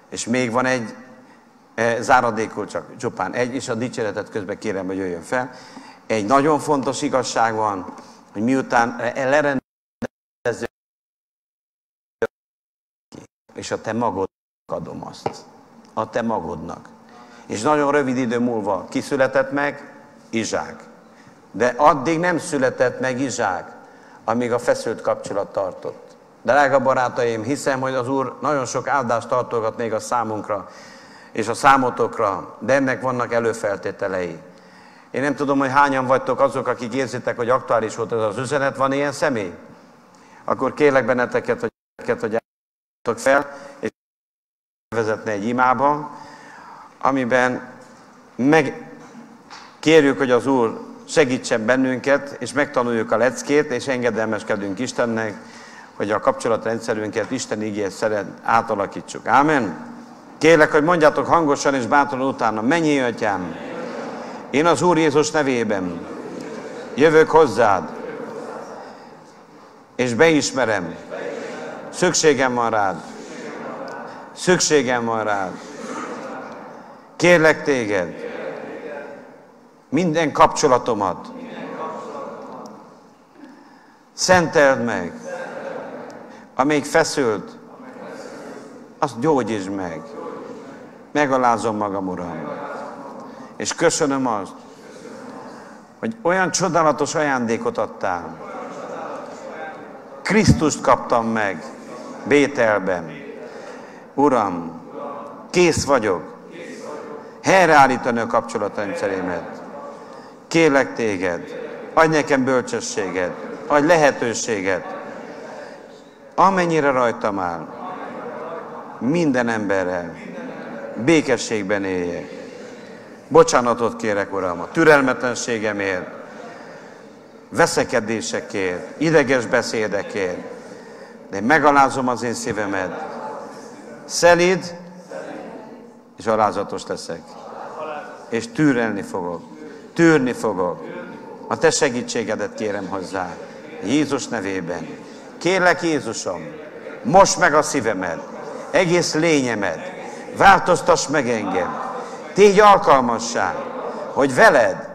S1: És még van egy e, záradékul csak csupán egy, és a dicséretet közben kérem, hogy jöjjön fel. Egy nagyon fontos igazság van, hogy miután lerendezzük, és a te magodnak adom azt. A te magodnak. És nagyon rövid idő múlva kiszületett meg Izsák. De addig nem született meg Izsák, amíg a feszült kapcsolat tartott. Drága barátaim, hiszem, hogy az Úr nagyon sok áldást tartogat még a számunkra és a számotokra, de ennek vannak előfeltételei. Én nem tudom, hogy hányan vagytok azok, akik érzitek, hogy aktuális volt ez az üzenet. Van ilyen személy? Akkor kérlek benneteket, hogy, hogy álltok fel, és vezetne egy imába, amiben meg kérjük, hogy az Úr segítsen bennünket, és megtanuljuk a leckét, és engedelmeskedünk Istennek, hogy a kapcsolatrendszerünket Isten igény szerint átalakítsuk. Ámen? Kérlek, hogy mondjátok hangosan és bátran utána, mennyi atyám, én az Úr Jézus nevében jövök hozzád, és beismerem, szükségem van rád, szükségem van rád. Kérlek téged, minden kapcsolatomat, szenteld meg, amíg feszült, azt gyógyítsd meg. Megalázom magam, Uram. És köszönöm azt, hogy olyan csodálatos ajándékot adtál. Krisztust kaptam meg Bételben. Uram, kész vagyok helyreállítani a kapcsolatrendszerémet. Kérlek téged, adj nekem bölcsességet, adj lehetőséget, amennyire rajtam áll, minden emberrel békességben éljek. Bocsánatot kérek, Uram, a türelmetlenségemért, veszekedésekért, ideges beszédekért, de megalázom az én szívemet. Szelid, és alázatos leszek. És tűrelni fogok. Tűrni fogok. A te segítségedet kérem hozzá. Jézus nevében. Kérlek Jézusom, most meg a szívemet, egész lényemet, változtass meg engem. Tégy alkalmassá, hogy veled,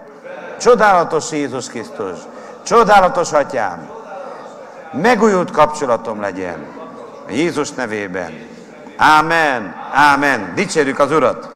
S1: csodálatos Jézus Krisztus, csodálatos Atyám, megújult kapcsolatom legyen. Jézus nevében. Ámen, ámen. Dicsérjük az Urat!